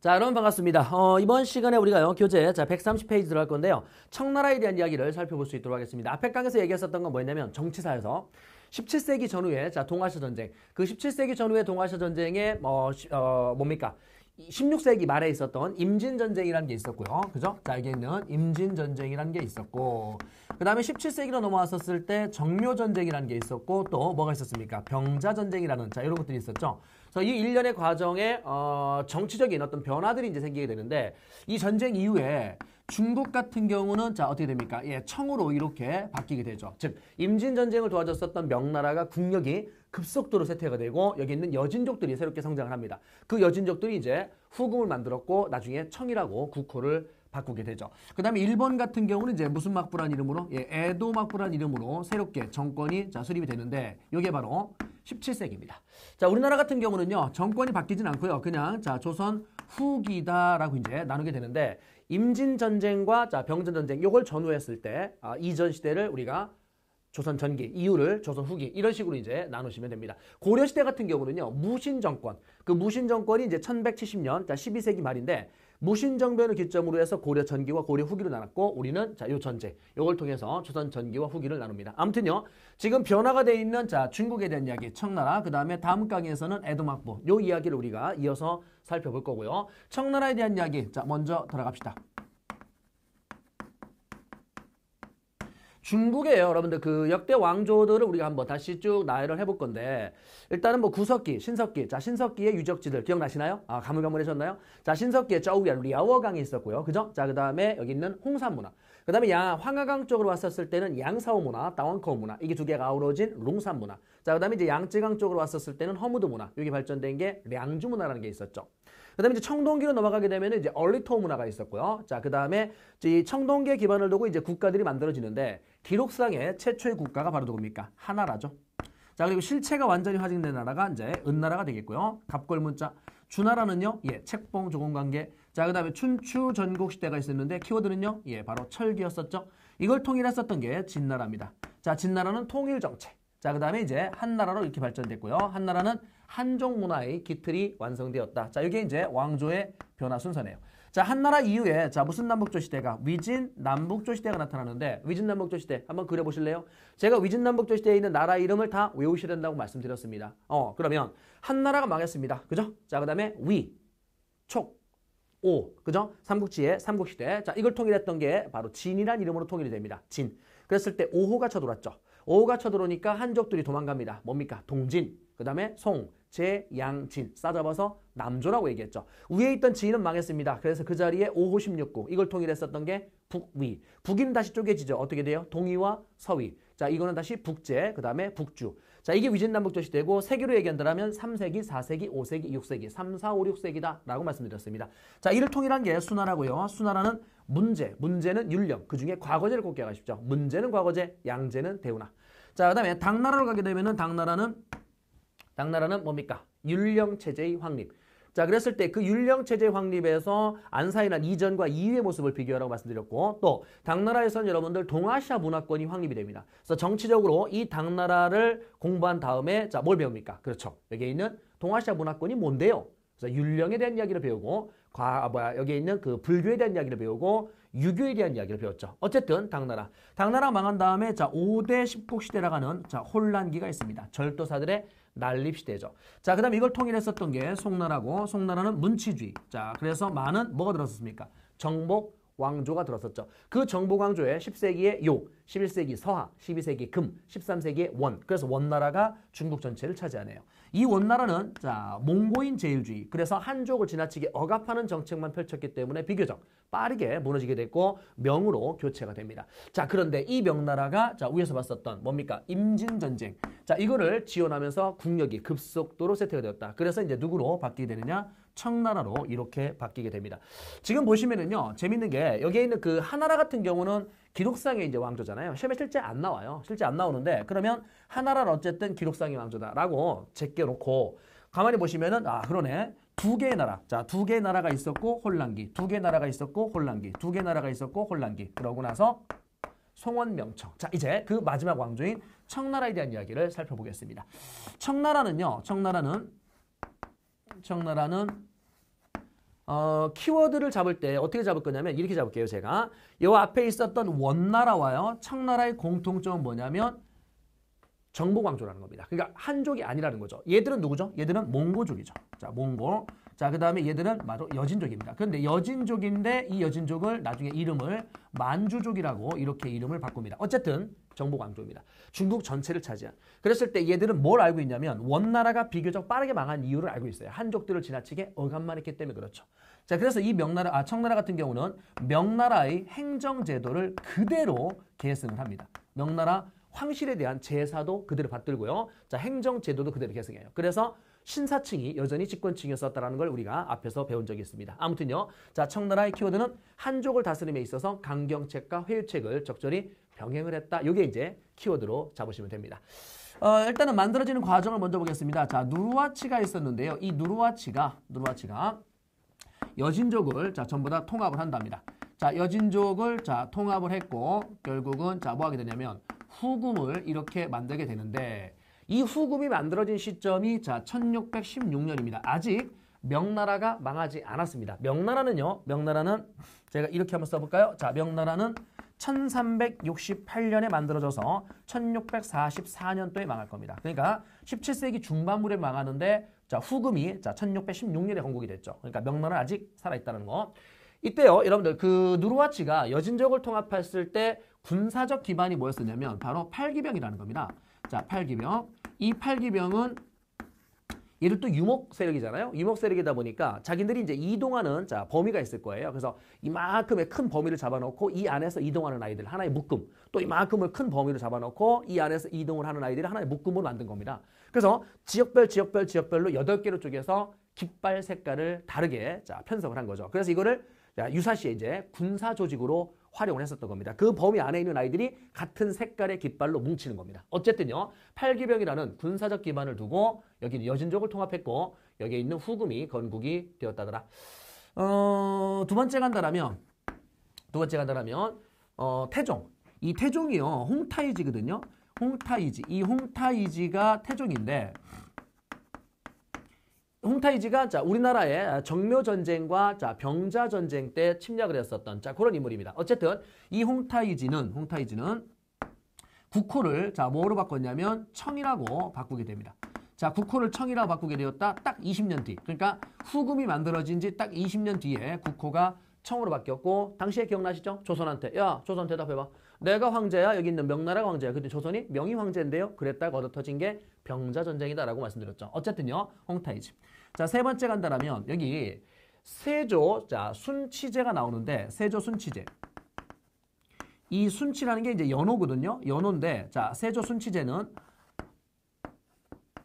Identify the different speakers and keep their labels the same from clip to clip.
Speaker 1: 자, 여러분 반갑습니다. 어, 이번 시간에 우리가요, 교재, 자, 130페이지 들어갈 건데요. 청나라에 대한 이야기를 살펴볼 수 있도록 하겠습니다. 앞에 강에서 얘기했었던 건 뭐였냐면, 정치사에서 17세기 전후에, 자, 동아시아 전쟁. 그 17세기 전후의 동아시아 전쟁에, 뭐, 어, 뭡니까? 16세기 말에 있었던 임진전쟁이라는 게 있었고요. 그죠? 자, 여기 있는 임진전쟁이라는 게 있었고, 그 다음에 17세기로 넘어왔었을 때 정묘전쟁이라는 게 있었고, 또 뭐가 있었습니까? 병자전쟁이라는, 자, 이런 것들이 있었죠. 그래서 이 일련의 과정에, 어, 정치적인 어떤 변화들이 이제 생기게 되는데, 이 전쟁 이후에 중국 같은 경우는 자 어떻게 됩니까? 예, 청으로 이렇게 바뀌게 되죠. 즉 임진 전쟁을 도와줬었던 명나라가 국력이 급속도로 쇠퇴가 되고 여기 있는 여진족들이 새롭게 성장을 합니다. 그 여진족들이 이제 후금을 만들었고 나중에 청이라고 국호를 바꾸게 되죠. 그 다음에 일본 같은 경우는 이제 무슨 막부란 이름으로 예, 에도 막부란 이름으로 새롭게 정권이 자 수립이 되는데 이게 바로 17세기입니다. 자 우리나라 같은 경우는요 정권이 바뀌진 않고요 그냥 자 조선 후기다라고 이제 나누게 되는데 임진 전쟁과 자 병전 전쟁 요걸 전후했을 때 아, 이전 시대를 우리가 조선 전기, 이후를 조선 후기 이런 식으로 이제 나누시면 됩니다. 고려 시대 같은 경우는요. 무신 정권. 그 무신 정권이 이제 1170년 자 12세기 말인데 무신 정변을 기점으로 해서 고려 전기와 고려 후기로 나눴고 우리는 자 요 전제 요걸 통해서 조선 전기와 후기를 나눕니다. 아무튼요. 지금 변화가 돼 있는 자 중국에 대한 이야기 청나라 그다음에 다음 강의에서는 에도 막부 요 이야기를 우리가 이어서 살펴볼 거고요. 청나라에 대한 이야기 자 먼저 들어갑시다. 중국에요 여러분들 그 역대 왕조들을 우리가 한번 다시 쭉 나열을 해볼 건데 일단은 뭐 구석기, 신석기, 자 신석기의 유적지들 기억나시나요? 아 가물가물해졌나요? 자 신석기에 저우에 리아워강이 있었고요, 그죠? 자 그 다음에 여기 있는 홍산 문화, 그 다음에 양 황하강 쪽으로 왔었을 때는 양사오 문화, 다원커 문화 이게 두 개가 아우러진 롱산 문화. 자 그 다음에 이제 양쯔강 쪽으로 왔었을 때는 허무드 문화, 여기 발전된 게 량주 문화라는 게 있었죠. 그 다음에 이제 청동기로 넘어가게 되면 이제 얼리토 문화가 있었고요. 자, 그 다음에 이 청동기에 기반을 두고 이제 국가들이 만들어지는데 기록상의 최초의 국가가 바로 누굽니까? 하나라죠. 자, 그리고 실체가 완전히 확인된 나라가 이제 은나라가 되겠고요. 갑골문자. 주나라는요, 예, 책봉 조공 관계. 자, 그 다음에 춘추 전국 시대가 있었는데 키워드는요, 예, 바로 철기였었죠. 이걸 통일했었던 게 진나라입니다. 자, 진나라는 통일 정책. 자, 그 다음에 이제 한나라로 이렇게 발전됐고요. 한나라는 한족 문화의 기틀이 완성되었다. 자, 이게 이제 왕조의 변화 순서네요. 자, 한나라 이후에 자, 무슨 남북조 시대가 위진 남북조 시대가 나타나는데 위진 남북조 시대 한번 그려 보실래요? 제가 위진 남북조 시대에 있는 나라 이름을 다 외우셔야 된다고 말씀드렸습니다. 어, 그러면 한나라가 망했습니다. 그죠? 자, 그다음에 위, 촉, 오, 그죠? 삼국지의 삼국시대. 자, 이걸 통일했던 게 바로 진이란 이름으로 통일이 됩니다. 진. 그랬을 때 오호가 쳐들어왔죠. 오호가 쳐들어오니까 한족들이 도망갑니다. 뭡니까? 동진. 그 다음에 송, 제, 양, 진 싸잡아서 남조라고 얘기했죠. 위에 있던 진은 망했습니다. 그래서 그 자리에 5호 16구 이걸 통일했었던 게 북위. 북위는 다시 쪼개지죠. 어떻게 돼요? 동위와 서위. 자 이거는 다시 북제, 그 다음에 북주. 자 이게 위진남북조 시대고 세계로 얘기한다면 3세기, 4세기, 5세기, 6세기, 3, 4, 5, 6세기다 라고 말씀드렸습니다. 자 이를 통일한 게 수나라고요. 수나라는 문제, 문제는 율령, 그 중에 과거제를 꼭 기억하십시오. 문제는 과거제, 양제는 대운하. 자, 그 다음에 당나라로 가게 되면은 당나라는 당나라는 뭡니까? 율령체제의 확립. 자, 그랬을 때 그 율령체제 확립에서 안사이난 이전과 이후의 모습을 비교하라고 말씀드렸고 또 당나라에서는 여러분들 동아시아 문화권이 확립이 됩니다. 그래서 정치적으로 이 당나라를 공부한 다음에 자, 뭘 배웁니까? 그렇죠. 여기에 있는 동아시아 문화권이 뭔데요? 그래서 율령에 대한 이야기를 배우고 과, 아, 뭐야, 여기에 있는 그 불교에 대한 이야기를 배우고 유교에 대한 이야기를 배웠죠. 어쨌든 당나라. 당나라 망한 다음에 자, 5대 10국 시대라고 하는 자, 혼란기가 있습니다. 절도사들의 난립시대죠. 자, 그 다음에 이걸 통일했었던 게 송나라고 송나라는 문치주의. 자, 그래서 많은 뭐가 들었습니까? 정복, 왕조가 들었었죠. 그 정복 왕조에 10세기의 요, 11세기 서하, 12세기 금, 13세기의 원. 그래서 원나라가 중국 전체를 차지하네요. 이 원나라는 자 몽고인 제일주의 그래서 한족을 지나치게 억압하는 정책만 펼쳤기 때문에 비교적 빠르게 무너지게 됐고 명으로 교체가 됩니다. 자 그런데 이 명나라가 자 위에서 봤었던 뭡니까 임진전쟁 자 이거를 지원하면서 국력이 급속도로 세트가 되었다. 그래서 이제 누구로 바뀌게 되느냐 청나라로 이렇게 바뀌게 됩니다. 지금 보시면은요 재밌는 게 여기에 있는 그 하나라 같은 경우는 기록상의 이제 왕조잖아요. 시험에 실제 안 나와요. 실제 안 나오는데 그러면 하나라는 어쨌든 기록상의 왕조다라고 제껴놓고 가만히 보시면은 아 그러네. 두 개의 나라. 자, 두 개의 나라가 있었고 혼란기. 두 개의 나라가 있었고 혼란기. 두 개의 나라가 있었고 혼란기. 그러고 나서 송원명청. 자, 이제 그 마지막 왕조인 청나라에 대한 이야기를 살펴보겠습니다. 청나라는요. 청나라는 청나라는 어, 키워드를 잡을 때 어떻게 잡을 거냐면 이렇게 잡을게요, 제가. 이 앞에 있었던 원나라와요. 청나라의 공통점은 뭐냐면 정보광조라는 겁니다. 그러니까 한족이 아니라는 거죠. 얘들은 누구죠? 얘들은 몽고족이죠. 자, 몽고. 자, 그 다음에 얘들은 바로 여진족입니다. 그런데 여진족인데 이 여진족을 나중에 이름을 만주족이라고 이렇게 이름을 바꿉니다. 어쨌든 정보광조입니다. 중국 전체를 차지한. 그랬을 때 얘들은 뭘 알고 있냐면 원나라가 비교적 빠르게 망한 이유를 알고 있어요. 한족들을 지나치게 어감만 했기 때문에 그렇죠. 자, 그래서 이 명나라, 아, 청나라 같은 경우는 명나라의 행정제도를 그대로 계승을 합니다. 명나라 황실에 대한 제사도 그대로 받들고요. 자, 행정제도도 그대로 계승해요. 그래서 신사층이 여전히 집권층이었었다는 걸 우리가 앞에서 배운 적이 있습니다. 아무튼요. 자, 청나라의 키워드는 한족을 다스림에 있어서 강경책과 회유책을 적절히 병행을 했다. 이게 이제 키워드로 잡으시면 됩니다. 어, 일단은 만들어지는 과정을 먼저 보겠습니다. 자, 누르와치가 있었는데요. 이 누르와치가 누르와치가 여진족을 자 전부 다 통합을 한답니다. 자, 여진족을 자 통합을 했고 결국은 자 뭐 하게 되냐면 후금을 이렇게 만들게 되는데 이 후금이 만들어진 시점이 자 1616년입니다. 아직 명나라가 망하지 않았습니다. 명나라는요. 명나라는 제가 이렇게 한번 써볼까요? 자, 명나라는 1368년에 만들어져서 1644년도에 망할 겁니다. 그러니까 17세기 중반부에 망하는데 자 후금이 자 1616년에 건국이 됐죠. 그러니까 명나라는 아직 살아있다는 거. 이때요, 여러분들 그 누르와치가 여진족을 통합했을 때 군사적 기반이 뭐였었냐면 바로 팔기병이라는 겁니다. 자, 팔기병. 이 팔기병은 얘들 또 유목 세력이잖아요. 유목 세력이다 보니까 자기들이 이제 이동하는 자 범위가 있을 거예요. 그래서 이만큼의 큰 범위를 잡아놓고 이 안에서 이동하는 아이들 하나의 묶음, 또 이만큼을 큰 범위를 잡아놓고 이 안에서 이동을 하는 아이들이 하나의 묶음으로 만든 겁니다. 그래서 지역별, 지역별, 지역별로 여덟 개로 쪼개서 깃발 색깔을 다르게 자 편성을 한 거죠. 그래서 이거를 유사시에 이제 군사 조직으로 활용을 했었던 겁니다. 그 범위 안에 있는 아이들이 같은 색깔의 깃발로 뭉치는 겁니다. 어쨌든요. 팔기병이라는 군사적 기반을 두고 여기는 여진족을 통합했고 여기에 있는 후금이 건국이 되었다더라. 어, 두 번째 간다라면 두 번째 간다라면 어, 태종. 이 태종이요. 홍타이지거든요. 홍타이지. 이 홍타이지가 태종인데 홍타이지가 자 우리나라의 정묘 전쟁과 자 병자 전쟁 때 침략을 했었던 자 그런 인물입니다. 어쨌든 이 홍타이지는 홍타이지는 국호를 자 뭐로 바꿨냐면 청이라고 바꾸게 됩니다. 자 국호를 청이라고 바꾸게 되었다. 딱 20년 뒤. 그러니까 후금이 만들어진 지 딱 20년 뒤에 국호가 청으로 바뀌었고 당시에 기억나시죠? 조선한테 야 조선 대답해봐. 내가 황제야 여기 있는 명나라가 황제야. 근데 조선이 명의 황제인데요. 그랬다가 얻어터진 게 병자 전쟁이다라고 말씀드렸죠. 어쨌든요. 홍타이지. 자, 세 번째 간다라면 여기 세조 자, 순치제가 나오는데 세조 순치제. 이 순치라는 게 이제 연호거든요. 연호인데 자, 세조 순치제는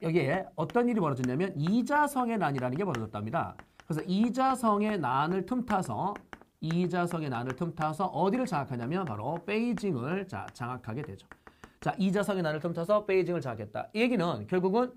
Speaker 1: 여기에 어떤 일이 벌어졌냐면 이자성의 난이라는 게 벌어졌답니다. 그래서 이자성의 난을 틈타서 이자성의 난을 틈타서 어디를 장악하냐면 바로 베이징을 자, 장악하게 되죠. 자, 이자성의 난을 틈타서 베이징을 장악했다. 이 얘기는 결국은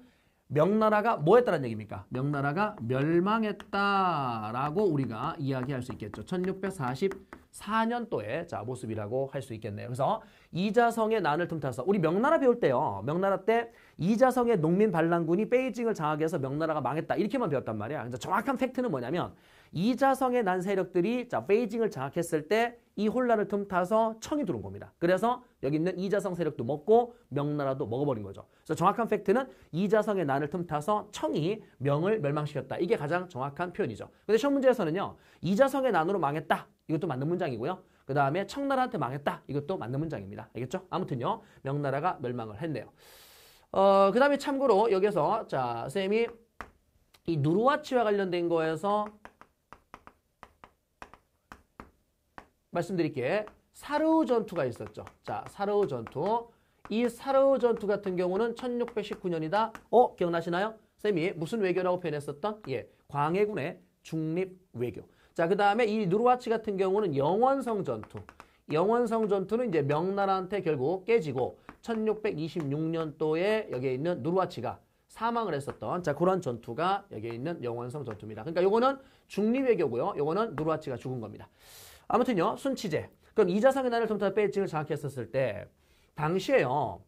Speaker 1: 명나라가 뭐 했다는 얘기입니까? 명나라가 멸망했다라고 우리가 이야기할 수 있겠죠. 1644년도의 자, 모습이라고 할 수 있겠네요. 그래서 이자성의 난을 틈타서 우리 명나라 배울 때요. 명나라 때 이자성의 농민 반란군이 베이징을 장악해서 명나라가 망했다. 이렇게만 배웠단 말이야. 정확한 팩트는 뭐냐면 이자성의 난 세력들이 자 베이징을 장악했을 때 이 혼란을 틈타서 청이 들어온 겁니다. 그래서 여기 있는 이자성 세력도 먹고 명나라도 먹어버린 거죠. 그래서 정확한 팩트는 이자성의 난을 틈타서 청이 명을 멸망시켰다. 이게 가장 정확한 표현이죠. 근데 시험 문제에서는요. 이자성의 난으로 망했다. 이것도 맞는 문장이고요. 그 다음에 청나라한테 망했다. 이것도 맞는 문장입니다. 알겠죠? 아무튼요. 명나라가 멸망을 했네요. 어, 그 다음에 참고로 여기서 자 쌤이 이 누르와치와 관련된 거에서 말씀드릴게. 사르우 전투가 있었죠. 자, 사르우 전투. 이 사르우 전투 같은 경우는 1619년이다. 어, 기억나시나요? 쌤이 무슨 외교라고 표현했었던? 예, 광해군의 중립 외교. 자, 그 다음에 이 누르와치 같은 경우는 영원성 전투. 영원성 전투는 이제 명나라한테 결국 깨지고 1626년도에 여기에 있는 누르와치가 사망을 했었던 자 그런 전투가 여기에 있는 영원성 전투입니다. 그러니까 요거는 중립외교고요. 요거는 누르와치가 죽은 겁니다. 아무튼요. 순치제. 그럼 이자상의 날을 통틀어 베이징을 장악했었을 때 당시에요.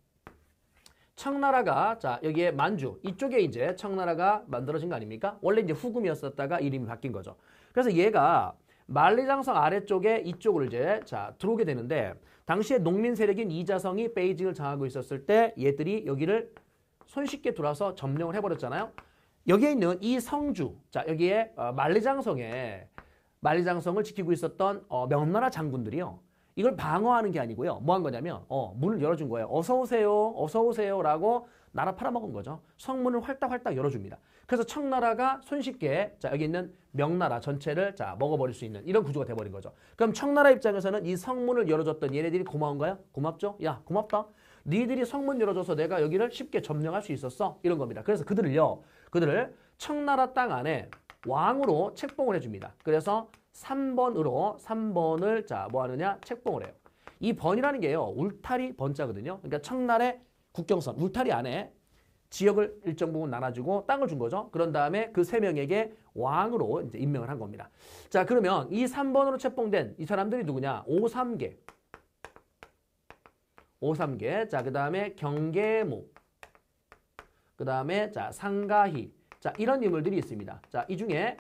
Speaker 1: 청나라가 자 여기에 만주 이쪽에 이제 청나라가 만들어진 거 아닙니까? 원래 이제 후금이었었다가 이름이 바뀐 거죠. 그래서 얘가 만리장성 아래쪽에 이쪽으로 이제 자 들어오게 되는데 당시에 농민 세력인 이자성이 베이징을 장하고 있었을 때 얘들이 여기를 손쉽게 들어와서 점령을 해버렸잖아요. 여기에 있는 이 성주 자 여기에 어, 만리장성에 만리장성을 지키고 있었던 어, 명나라 장군들이요. 이걸 방어하는 게 아니고요. 뭐 한 거냐면 어, 문을 열어준 거예요. 어서 오세요. 어서 오세요 라고 나라 팔아먹은 거죠. 성문을 활딱활딱 열어줍니다. 그래서 청나라가 손쉽게 자 여기 있는 명나라 전체를 자 먹어버릴 수 있는 이런 구조가 돼버린 거죠. 그럼 청나라 입장에서는 이 성문을 열어줬던 얘네들이 고마운가요? 고맙죠? 야 고맙다. 니들이 성문 열어줘서 내가 여기를 쉽게 점령할 수 있었어. 이런 겁니다. 그래서 그들을요. 그들을 청나라 땅 안에 왕으로 책봉을 해줍니다. 그래서 3번으로 3번을 자 뭐 하느냐 책봉을 해요. 이 번이라는 게요. 울타리 번자거든요. 그러니까 청나라의 국경선 울타리 안에 지역을 일정 부분 나눠주고 땅을 준 거죠. 그런 다음에 그 세 명에게 왕으로 이제 임명을 한 겁니다. 자 그러면 이 3번으로 책봉된 이 사람들이 누구냐? 오삼계. 오삼계. 자그 다음에 경계무. 그 다음에 자 상가희. 자 이런 인물들이 있습니다. 자 이 중에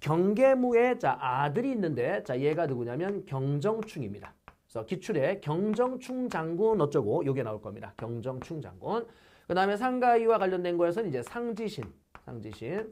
Speaker 1: 경계무의 자 아들이 있는데 자 얘가 누구냐면 경정충입니다. 그래서 기출에 경정충 장군 어쩌고 요게 나올 겁니다. 경정충 장군. 그 다음에 상가이와 관련된 거에서는 이제 상지신, 상지신.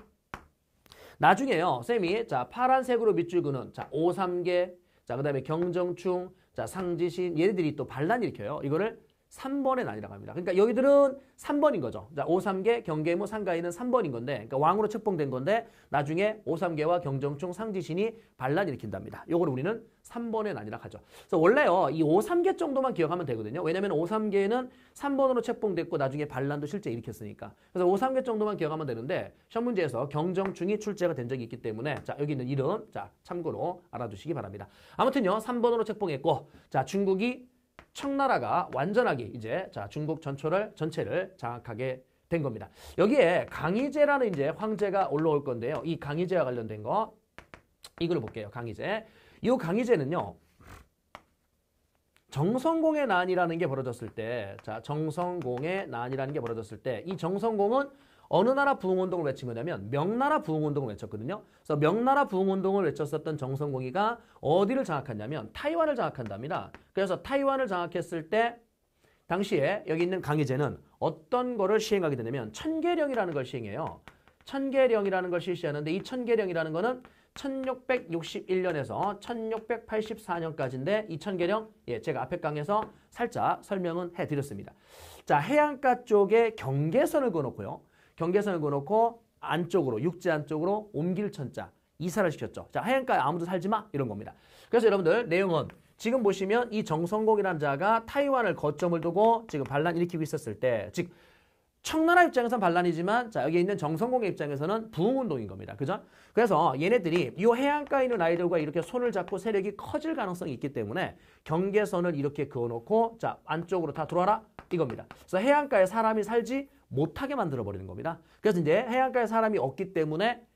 Speaker 1: 나중에요, 쌤이 자 파란색으로 밑줄 그는 자 오삼계, 자 그 다음에 경정충, 자 상지신 얘네들이 또 반란 일으켜요. 이거를 3번의 난이라고 합니다. 그러니까 여기들은 3번인 거죠. 자, 5, 3개, 경계무, 상가이는 3번인 건데, 그러니까 왕으로 책봉된 건데, 나중에 5, 3개와 경정충, 상지신이 반란 일으킨답니다. 요거를 우리는 3번의 난이라 하죠. 그래서 원래요, 이 5, 3개 정도만 기억하면 되거든요. 왜냐면 5, 3개는 3번으로 책봉됐고, 나중에 반란도 실제 일으켰으니까. 그래서 5, 3개 정도만 기억하면 되는데, 시험 문제에서 경정충이 출제가 된 적이 있기 때문에, 자, 여기 있는 이름, 자, 참고로 알아두시기 바랍니다. 아무튼요, 3번으로 책봉했고, 자, 중국이 청나라가 완전하게 이제 자 중국 전초를 전체를 장악하게 된 겁니다. 여기에 강희제라는 이제 황제가 올라올 건데요. 이 강희제와 관련된 거 이걸 볼게요. 강희제. 이 강희제는요. 정성공의 난이라는 게 벌어졌을 때, 자 정성공의 난이라는 게 벌어졌을 때, 이 정성공은 어느 나라 부흥운동을 외친 거냐면 명나라 부흥운동을 외쳤거든요. 그래서 명나라 부흥운동을 외쳤었던 정성공이가 어디를 장악했냐면 타이완을 장악한답니다. 그래서 타이완을 장악했을 때 당시에 여기 있는 강희제는 어떤 거를 시행하게 되냐면 천계령이라는 걸 시행해요. 천계령이라는 걸 실시하는데 이 천계령이라는 거는 1661년에서 1684년까지인데 이 천계령 예, 제가 앞에 강에서 살짝 설명은 해드렸습니다. 자 해안가 쪽에 경계선을 그어놓고요. 경계선을 그어놓고 안쪽으로 육지 안쪽으로 옮길 천자 이사를 시켰죠. 자 해안가에 아무도 살지 마 이런 겁니다. 그래서 여러분들 내용은 지금 보시면 이 정성공이라는 자가 타이완을 거점을 두고 지금 반란 일으키고 있었을 때 즉 청나라 입장에서는 반란이지만 자 여기 있는 정성공의 입장에서는 부흥운동인 겁니다. 그죠? 그래서 얘네들이 이 해안가에 있는 아이들과 이렇게 손을 잡고 세력이 커질 가능성이 있기 때문에 경계선을 이렇게 그어놓고 자 안쪽으로 다 들어와라 이겁니다. 그래서 해안가에 사람이 살지 못하게 만들어 버리는 겁니다. 그래서 이제 해안가에 사람이 없기 때문에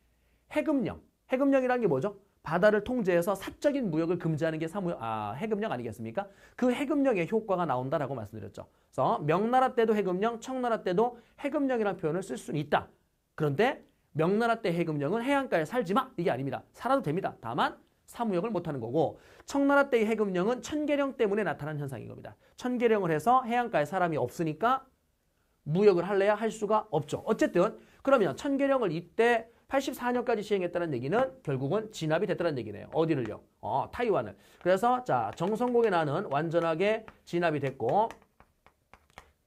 Speaker 1: 해금령, 해금령이라는 게 뭐죠? 바다를 통제해서 사적인 무역을 금지하는 게 사무역, 아, 해금령 아니겠습니까? 그 해금령의 효과가 나온다라고 말씀드렸죠. 그래서 명나라 때도 해금령, 청나라 때도 해금령이라는 표현을 쓸 수는 있다. 그런데 명나라 때 해금령은 해안가에 살지 마 이게 아닙니다. 살아도 됩니다. 다만 사무역을 못하는 거고 청나라 때의 해금령은 천계령 때문에 나타난 현상인 겁니다. 천계령을 해서 해안가에 사람이 없으니까 무역을 할래야 할 수가 없죠. 어쨌든 그러면 천계령을 이때 84년까지 시행했다는 얘기는 결국은 진압이 됐다는 얘기네요. 어디를요? 어, 타이완을. 그래서 자 정성공의 나는 완전하게 진압이 됐고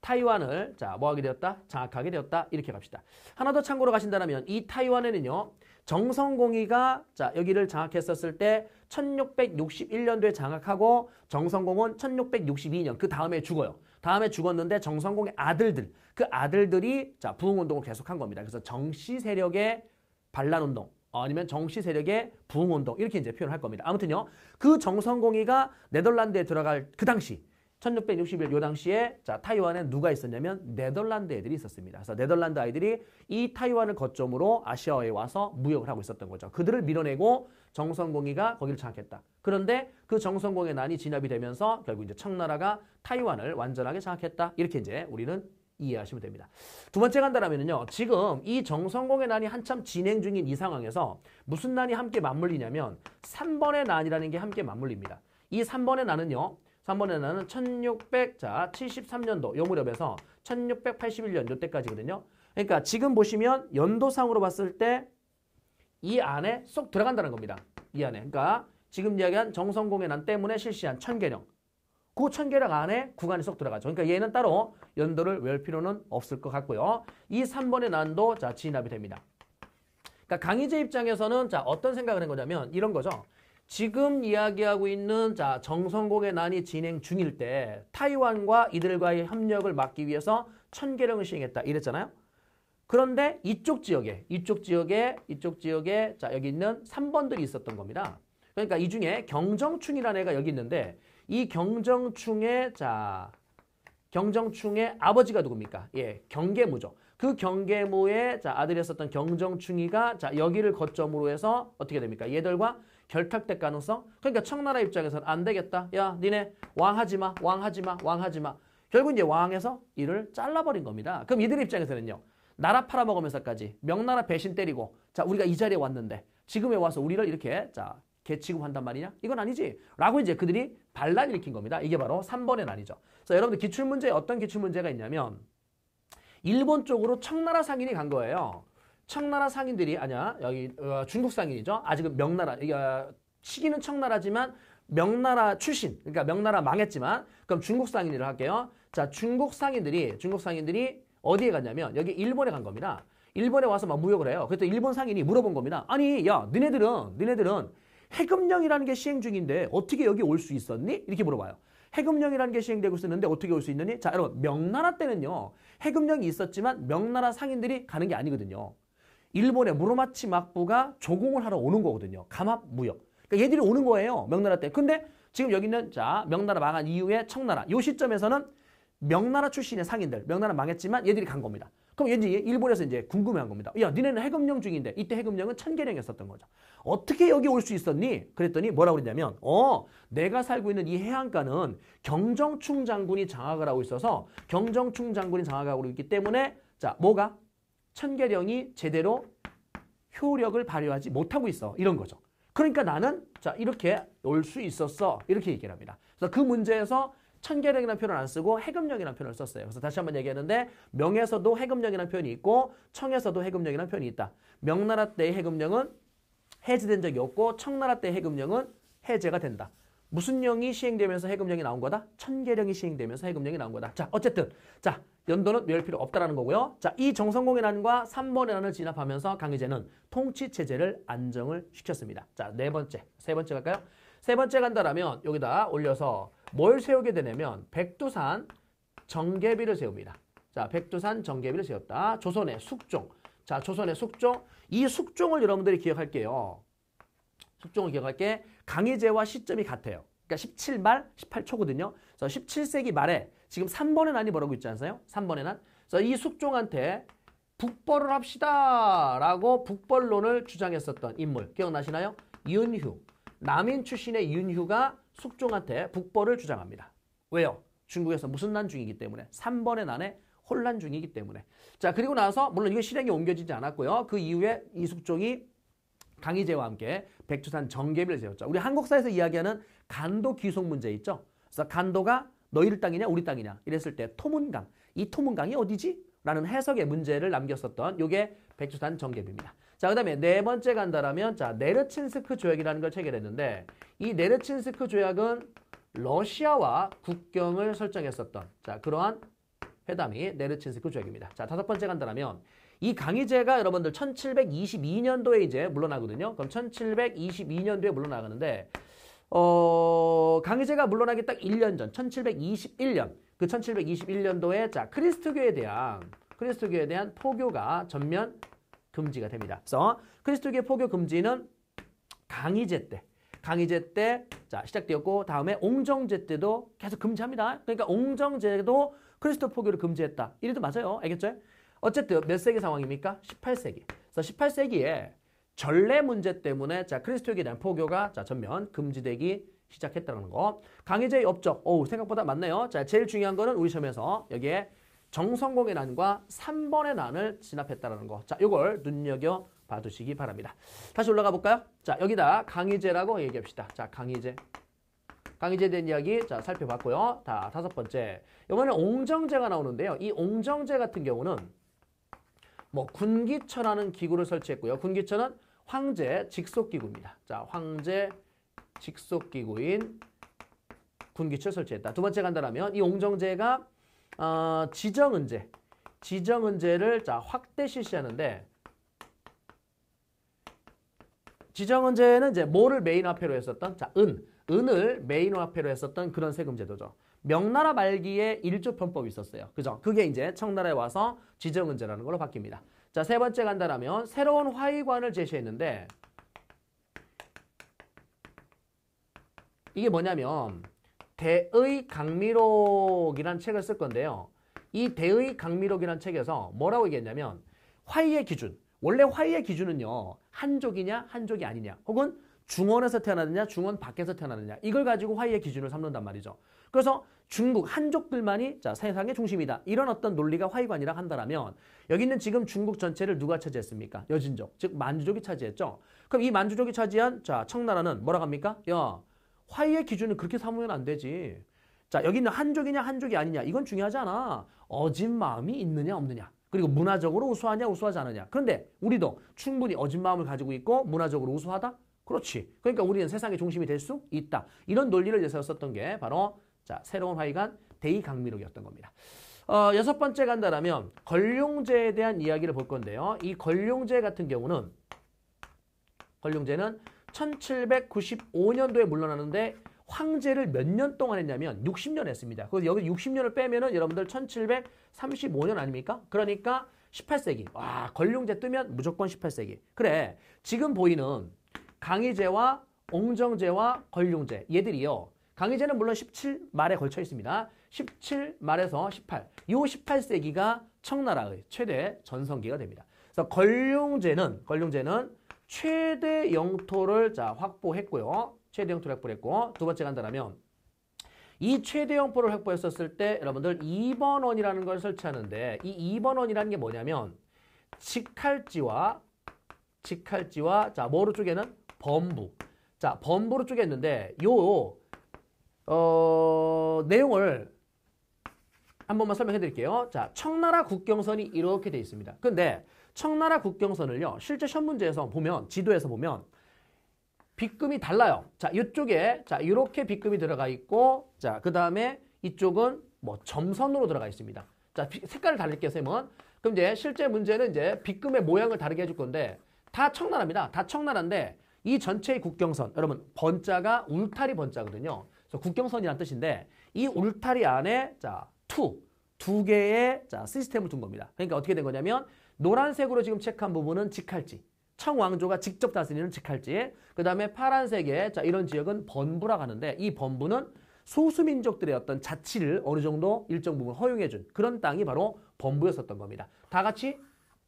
Speaker 1: 타이완을 자 뭐하게 되었다? 장악하게 되었다. 이렇게 갑시다. 하나 더 참고로 가신다면 이 타이완에는요. 정성공이가 자 여기를 장악했었을 때 1661년도에 장악하고 정성공은 1662년 그 다음에 죽어요. 다음에 죽었는데 정성공의 아들들 그 아들들이 자 부흥운동을 계속한 겁니다. 그래서 정씨 세력의 반란운동 아니면 정씨 세력의 부흥운동 이렇게 이제 표현을 할 겁니다. 아무튼요 그 정성공이가 네덜란드에 들어갈 그 당시 1661 요 당시에 자 타이완에 누가 있었냐면 네덜란드 애들이 있었습니다. 그래서 네덜란드 아이들이 이 타이완을 거점으로 아시아에 와서 무역을 하고 있었던 거죠. 그들을 밀어내고 정성공이가 거기를 장악했다. 그런데 그 정성공의 난이 진압이 되면서 결국 이제 청나라가 타이완을 완전하게 장악했다. 이렇게 이제 우리는 이해하시면 됩니다. 두 번째 간다라면요. 지금 이 정성공의 난이 한참 진행 중인 이 상황에서 무슨 난이 함께 맞물리냐면 3번의 난이라는 게 함께 맞물립니다. 이 3번의 난은요. 3번의 난은 1600, 자, 73년도 요 무렵에서 1681년 요때까지거든요. 그러니까 지금 보시면 연도상으로 봤을 때 이 안에 쏙 들어간다는 겁니다. 이 안에. 그러니까 지금 이야기한 정성공의 난 때문에 실시한 천계령. 그 천계령 안에 구간이 쏙 들어가죠. 그러니까 얘는 따로 연도를 외울 필요는 없을 것 같고요. 이 3번의 난도 자 진압이 됩니다. 그러니까 강희재 입장에서는 자 어떤 생각을 한 거냐면 이런 거죠. 지금 이야기하고 있는 자 정성공의 난이 진행 중일 때 타이완과 이들과의 협력을 막기 위해서 천계령을 시행했다 이랬잖아요. 그런데 이쪽 지역에 이쪽 지역에 이쪽 지역에 자 여기 있는 3번들이 있었던 겁니다. 그러니까 이 중에 경정충이라는 애가 여기 있는데 이 경정충의 자 경정충의 아버지가 누굽니까? 예, 경계무죠. 그 경계무의 자 아들이었었던 경정충이가 자 여기를 거점으로 해서 어떻게 됩니까? 얘들과 결탁될 가능성? 그러니까 청나라 입장에서는 안 되겠다. 야, 니네 왕 하지 마, 왕 하지 마, 왕 하지 마. 결국 이제 왕에서 이를 잘라버린 겁니다. 그럼 이들 입장에서는요. 나라 팔아먹으면서까지 명나라 배신 때리고 자 우리가 이 자리에 왔는데 지금에 와서 우리를 이렇게 자 개 취급한단 말이냐? 이건 아니지. 라고 이제 그들이 반란 일으킨 겁니다. 이게 바로 3번의 난이죠. 그래서 여러분들 기출문제에 어떤 기출문제가 있냐면 일본 쪽으로 청나라 상인이 간 거예요. 청나라 상인들이 아니야 여기 어, 중국 상인이죠. 아직은 명나라 어, 시기는 청나라지만 명나라 출신 그러니까 명나라 망했지만 그럼 중국 상인이라 할게요. 자 중국 상인들이 중국 상인들이 어디에 갔냐면 여기 일본에 간 겁니다. 일본에 와서 막 무역을 해요. 그랬더니 일본 상인이 물어본 겁니다. 아니 야 너네들은 너네들은 해금령이라는 게 시행 중인데 어떻게 여기 올 수 있었니? 이렇게 물어봐요. 해금령이라는 게 시행되고 있었는데 어떻게 올 수 있느니? 자 여러분 명나라 때는요. 해금령이 있었지만 명나라 상인들이 가는 게 아니거든요. 일본의 무로마치 막부가 조공을 하러 오는 거거든요. 감합 무역. 그러니까 얘들이 오는 거예요. 명나라 때. 근데 지금 여기는 자 명나라 망한 이후에 청나라. 이 시점에서는 명나라 출신의 상인들, 명나라 망했지만 얘들이 간 겁니다. 그럼 얘들이 일본에서 이제 궁금해한 겁니다. 야, 니네는 해금령 중인데 이때 해금령은 천계령이었었던 거죠. 어떻게 여기 올 수 있었니? 그랬더니 뭐라고 그랬냐면, 어, 내가 살고 있는 이 해안가는 경정충 장군이 장악을 하고 있어서 경정충 장군이 장악하고 있기 때문에 자, 뭐가 천계령이 제대로 효력을 발휘하지 못하고 있어. 이런 거죠. 그러니까 나는 자 이렇게 올 수 있었어. 이렇게 얘기를 합니다. 그래서 그 문제에서 천계령이라는 표현을 안 쓰고 해금령이라는 표현을 썼어요. 그래서 다시 한번 얘기하는데 명에서도 해금령이라는 표현이 있고 청에서도 해금령이라는 표현이 있다. 명나라 때의 해금령은 해제된 적이 없고 청나라 때 해금령은 해제가 된다. 무슨 령이 시행되면서 해금령이 나온 거다? 천계령이 시행되면서 해금령이 나온 거다. 자, 어쨌든 자 연도는 외울 필요 없다라는 거고요. 자, 이 정성공의 난과 3번의 난을 진압하면서 강희제는 통치 체제를 안정을 시켰습니다. 자, 네 번째, 세 번째 갈까요? 세 번째 간다라면 여기다 올려서 뭘 세우게 되냐면 백두산 정계비를 세웁니다. 자, 백두산 정계비를 세웠다. 조선의 숙종. 자, 조선의 숙종. 이 숙종을 여러분들이 기억할게요. 숙종을 기억할게. 강희제와 시점이 같아요. 그러니까 17말, 18초거든요. 그래서 17세기 말에 지금 3번의 난이 뭐라고 있지 않으세요? 3번의 난. 그래서 이 숙종한테 북벌을 합시다 라고 북벌론을 주장했었던 인물 기억나시나요? 윤휴. 남인 출신의 윤휴가 숙종한테 북벌을 주장합니다. 왜요? 중국에서 무슨 난 중이기 때문에 3번의 난에 혼란 중이기 때문에 자 그리고 나서 물론 이게 실행에 옮겨지지 않았고요. 그 이후에 이숙종이 강희제와 함께 백두산 정계비를 세웠죠. 우리 한국사에서 이야기하는 간도 귀속 문제 있죠. 그래서 간도가 너희들 땅이냐 우리 땅이냐 이랬을 때 토문강 이 토문강이 어디지? 라는 해석의 문제를 남겼었던 요게 백두산 정계비입니다. 자, 그 다음에 네 번째 간다라면, 자, 네르친스크 조약이라는 걸 체결했는데, 이 네르친스크 조약은 러시아와 국경을 설정했었던, 자, 그러한 회담이 네르친스크 조약입니다. 자, 다섯 번째 간다라면, 이 강희제가 여러분들 1722년도에 이제 물러나거든요. 그럼 1722년도에 물러나가는데, 어, 강희제가 물러나기 딱 1년 전, 1721년, 그 1721년도에, 자, 크리스트교에 대한, 크리스트교에 대한 포교가 전면 금지가 됩니다. 그래서 크리스토교의 포교 금지는 강희제 때, 강희제 때 자, 시작되었고 다음에 옹정제 때도 계속 금지합니다. 그러니까 옹정제도 크리스토 포교를 금지했다. 이래도 맞아요. 알겠죠? 어쨌든 몇 세기 상황입니까? 18세기. 그래서 18세기에 전례 문제 때문에 자 크리스토교에 대한 포교가 자 전면 금지되기 시작했다는 거. 강희제의 업적. 오 생각보다 많네요. 자 제일 중요한 거는 우리 시험에서 여기에 정성공의 난과 3번의 난을 진압했다라는 거. 자, 이걸 눈여겨 봐두시기 바랍니다. 다시 올라가 볼까요? 자, 여기다 강희제라고 얘기합시다. 자, 강희제. 강희제에 대한 이야기 자 살펴봤고요. 다 다섯 번째. 이번에 옹정제가 나오는데요. 이 옹정제 같은 경우는 뭐 군기처라는 기구를 설치했고요. 군기처는 황제 직속기구입니다. 자, 황제 직속기구인 군기처 설치했다. 두 번째 간다라면 이 옹정제가 어, 지정은제, 지정은제를 자 확대 실시하는데 지정은제는 이제 뭐를 메인 화폐로 했었던 자 은, 은을 메인 화폐로 했었던 그런 세금 제도죠. 명나라 말기에 일조편법이 있었어요. 그죠? 그게 이제 청나라에 와서 지정은제라는 걸로 바뀝니다. 자, 세 번째 간다라면 새로운 화이관을 제시했는데 이게 뭐냐면 대의 강미록이라는 책을 쓸 건데요. 이 대의 강미록이라는 책에서 뭐라고 얘기했냐면 화의의 기준. 원래 화의의 기준은요. 한족이냐 한족이 아니냐 혹은 중원에서 태어나느냐 중원 밖에서 태어나느냐 이걸 가지고 화의의 기준을 삼는단 말이죠. 그래서 중국 한족들만이 자 세상의 중심이다. 이런 어떤 논리가 화의관이라 한다라면 여기 있는 지금 중국 전체를 누가 차지했습니까? 여진족, 즉 만주족이 차지했죠. 그럼 이 만주족이 차지한 자 청나라는 뭐라고 합니까? 야 화의의 기준을 그렇게 삼으면 안 되지. 자 여기 있는 한족이냐 한족이 아니냐 이건 중요하지 않아. 어진 마음이 있느냐 없느냐. 그리고 문화적으로 우수하냐 우수하지 않느냐. 그런데 우리도 충분히 어진 마음을 가지고 있고 문화적으로 우수하다? 그렇지. 그러니까 우리는 세상의 중심이 될 수 있다. 이런 논리를 내세웠었던 게 바로 자 새로운 화의관 대의강미록이었던 겁니다. 어, 여섯 번째 간다라면 걸룡제에 대한 이야기를 볼 건데요. 이 걸룡제 같은 경우는 걸룡제는 1795년도에 물러나는데 황제를 몇 년 동안 했냐면 60년 했습니다. 그래서 여기 60년을 빼면은 여러분들 1735년 아닙니까? 그러니까 18세기. 와, 걸룡제 뜨면 무조건 18세기. 그래. 지금 보이는 강희제와 옹정제와 걸룡제 얘들이요. 강희제는 물론 17 말에 걸쳐 있습니다. 17 말에서 18. 요 18세기가 청나라의 최대 전성기가 됩니다. 그래서 걸룡제는 걸룡제는 최대 영토를 자 확보했고요. 최대 영토를 확보했고 두 번째 간다라면 이 최대 영토를 확보했었을 때 여러분들 2번 원이라는 걸 설치하는데 이 2번 원이라는 게 뭐냐면 직할지와 직할지와 자 뭐로 쪼개는 범부 자 범부로 쪼갰는데 요 어, 내용을 한 번만 설명해 드릴게요. 자, 청나라 국경선이 이렇게 돼 있습니다. 근데 청나라 국경선을요. 실제 시험 문제에서 보면 지도에서 보면 빗금이 달라요. 자, 이쪽에 자, 이렇게 빗금이 들어가 있고 자, 그다음에 이쪽은 뭐 점선으로 들어가 있습니다. 자, 색깔을 다를게요, 쌤은. 그럼 이제 실제 문제는 이제 빗금의 모양을 다르게 해줄 건데 다 청나라입니다. 다 청나라인데 이 전체의 국경선 여러분 번자가 울타리 번자거든요. 그래서 국경선이란 뜻인데 이 울타리 안에 자, 투, 두 개의 자, 시스템을 둔 겁니다. 그러니까 어떻게 된 거냐면 노란색으로 지금 체크한 부분은 직할지, 청왕조가 직접 다스리는 직할지, 그 다음에 파란색의 자, 이런 지역은 번부라고 하는데 이 번부는 소수민족들의 어떤 자치를 어느 정도 일정 부분 허용해준 그런 땅이 바로 번부였었던 겁니다. 다 같이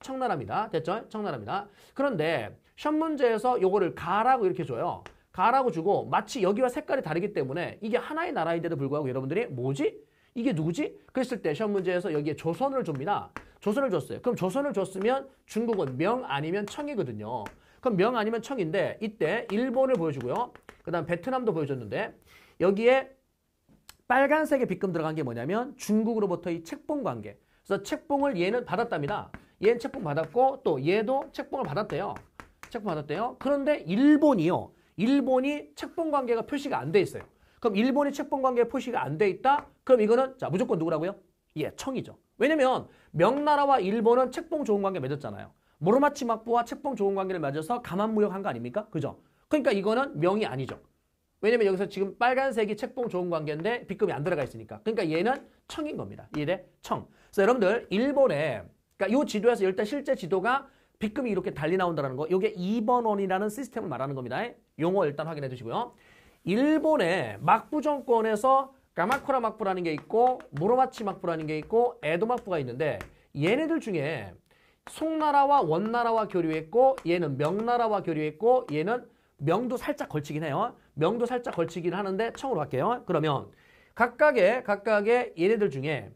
Speaker 1: 청나라입니다. 됐죠? 청나라입니다. 그런데 시험 문제에서 요거를 가라고 이렇게 줘요. 가라고 주고 마치 여기와 색깔이 다르기 때문에 이게 하나의 나라인데도 불구하고 여러분들이 뭐지? 이게 누구지? 그랬을 때 시험 문제에서 여기에 조선을 줍니다. 조선을 줬어요. 그럼 조선을 줬으면 중국은 명 아니면 청이거든요. 그럼 명 아니면 청인데 이때 일본을 보여주고요. 그 다음 베트남도 보여줬는데 여기에 빨간색의 빗금 들어간 게 뭐냐면 중국으로부터 이 책봉 관계. 그래서 책봉을 얘는 받았답니다. 얘는 책봉 받았고 또 얘도 책봉을 받았대요. 책봉 받았대요. 그런데 일본이요. 일본이 책봉 관계가 표시가 안 돼 있어요. 그럼 일본이 책봉 관계 표시가 안 돼 있다? 그럼 이거는 자 무조건 누구라고요? 예, 청이죠. 왜냐면 명나라와 일본은 책봉 좋은 관계 맺었잖아요. 모로마치 막부와 책봉 좋은 관계를 맺어서 감한무역한 거 아닙니까? 그죠? 그러니까 이거는 명이 아니죠. 왜냐면 여기서 지금 빨간색이 책봉 좋은 관계인데 빗금이 안 들어가 있으니까. 그러니까 얘는 청인 겁니다. 이래 청. 그래서 여러분들 일본에 그러니까 이 지도에서 일단 실제 지도가 빗금이 이렇게 달리 나온다는 거. 이게 2번 원이라는 시스템을 말하는 겁니다. 용어 일단 확인해 두시고요. 일본의 막부 정권에서 가마쿠라 막부라는 게 있고 무로마치 막부라는 게 있고 에도 막부가 있는데 얘네들 중에 송나라와 원나라와 교류했고 얘는 명나라와 교류했고 얘는 명도 살짝 걸치긴 해요. 명도 살짝 걸치긴 하는데 청으로 할게요. 그러면 각각의 각각의 얘네들 중에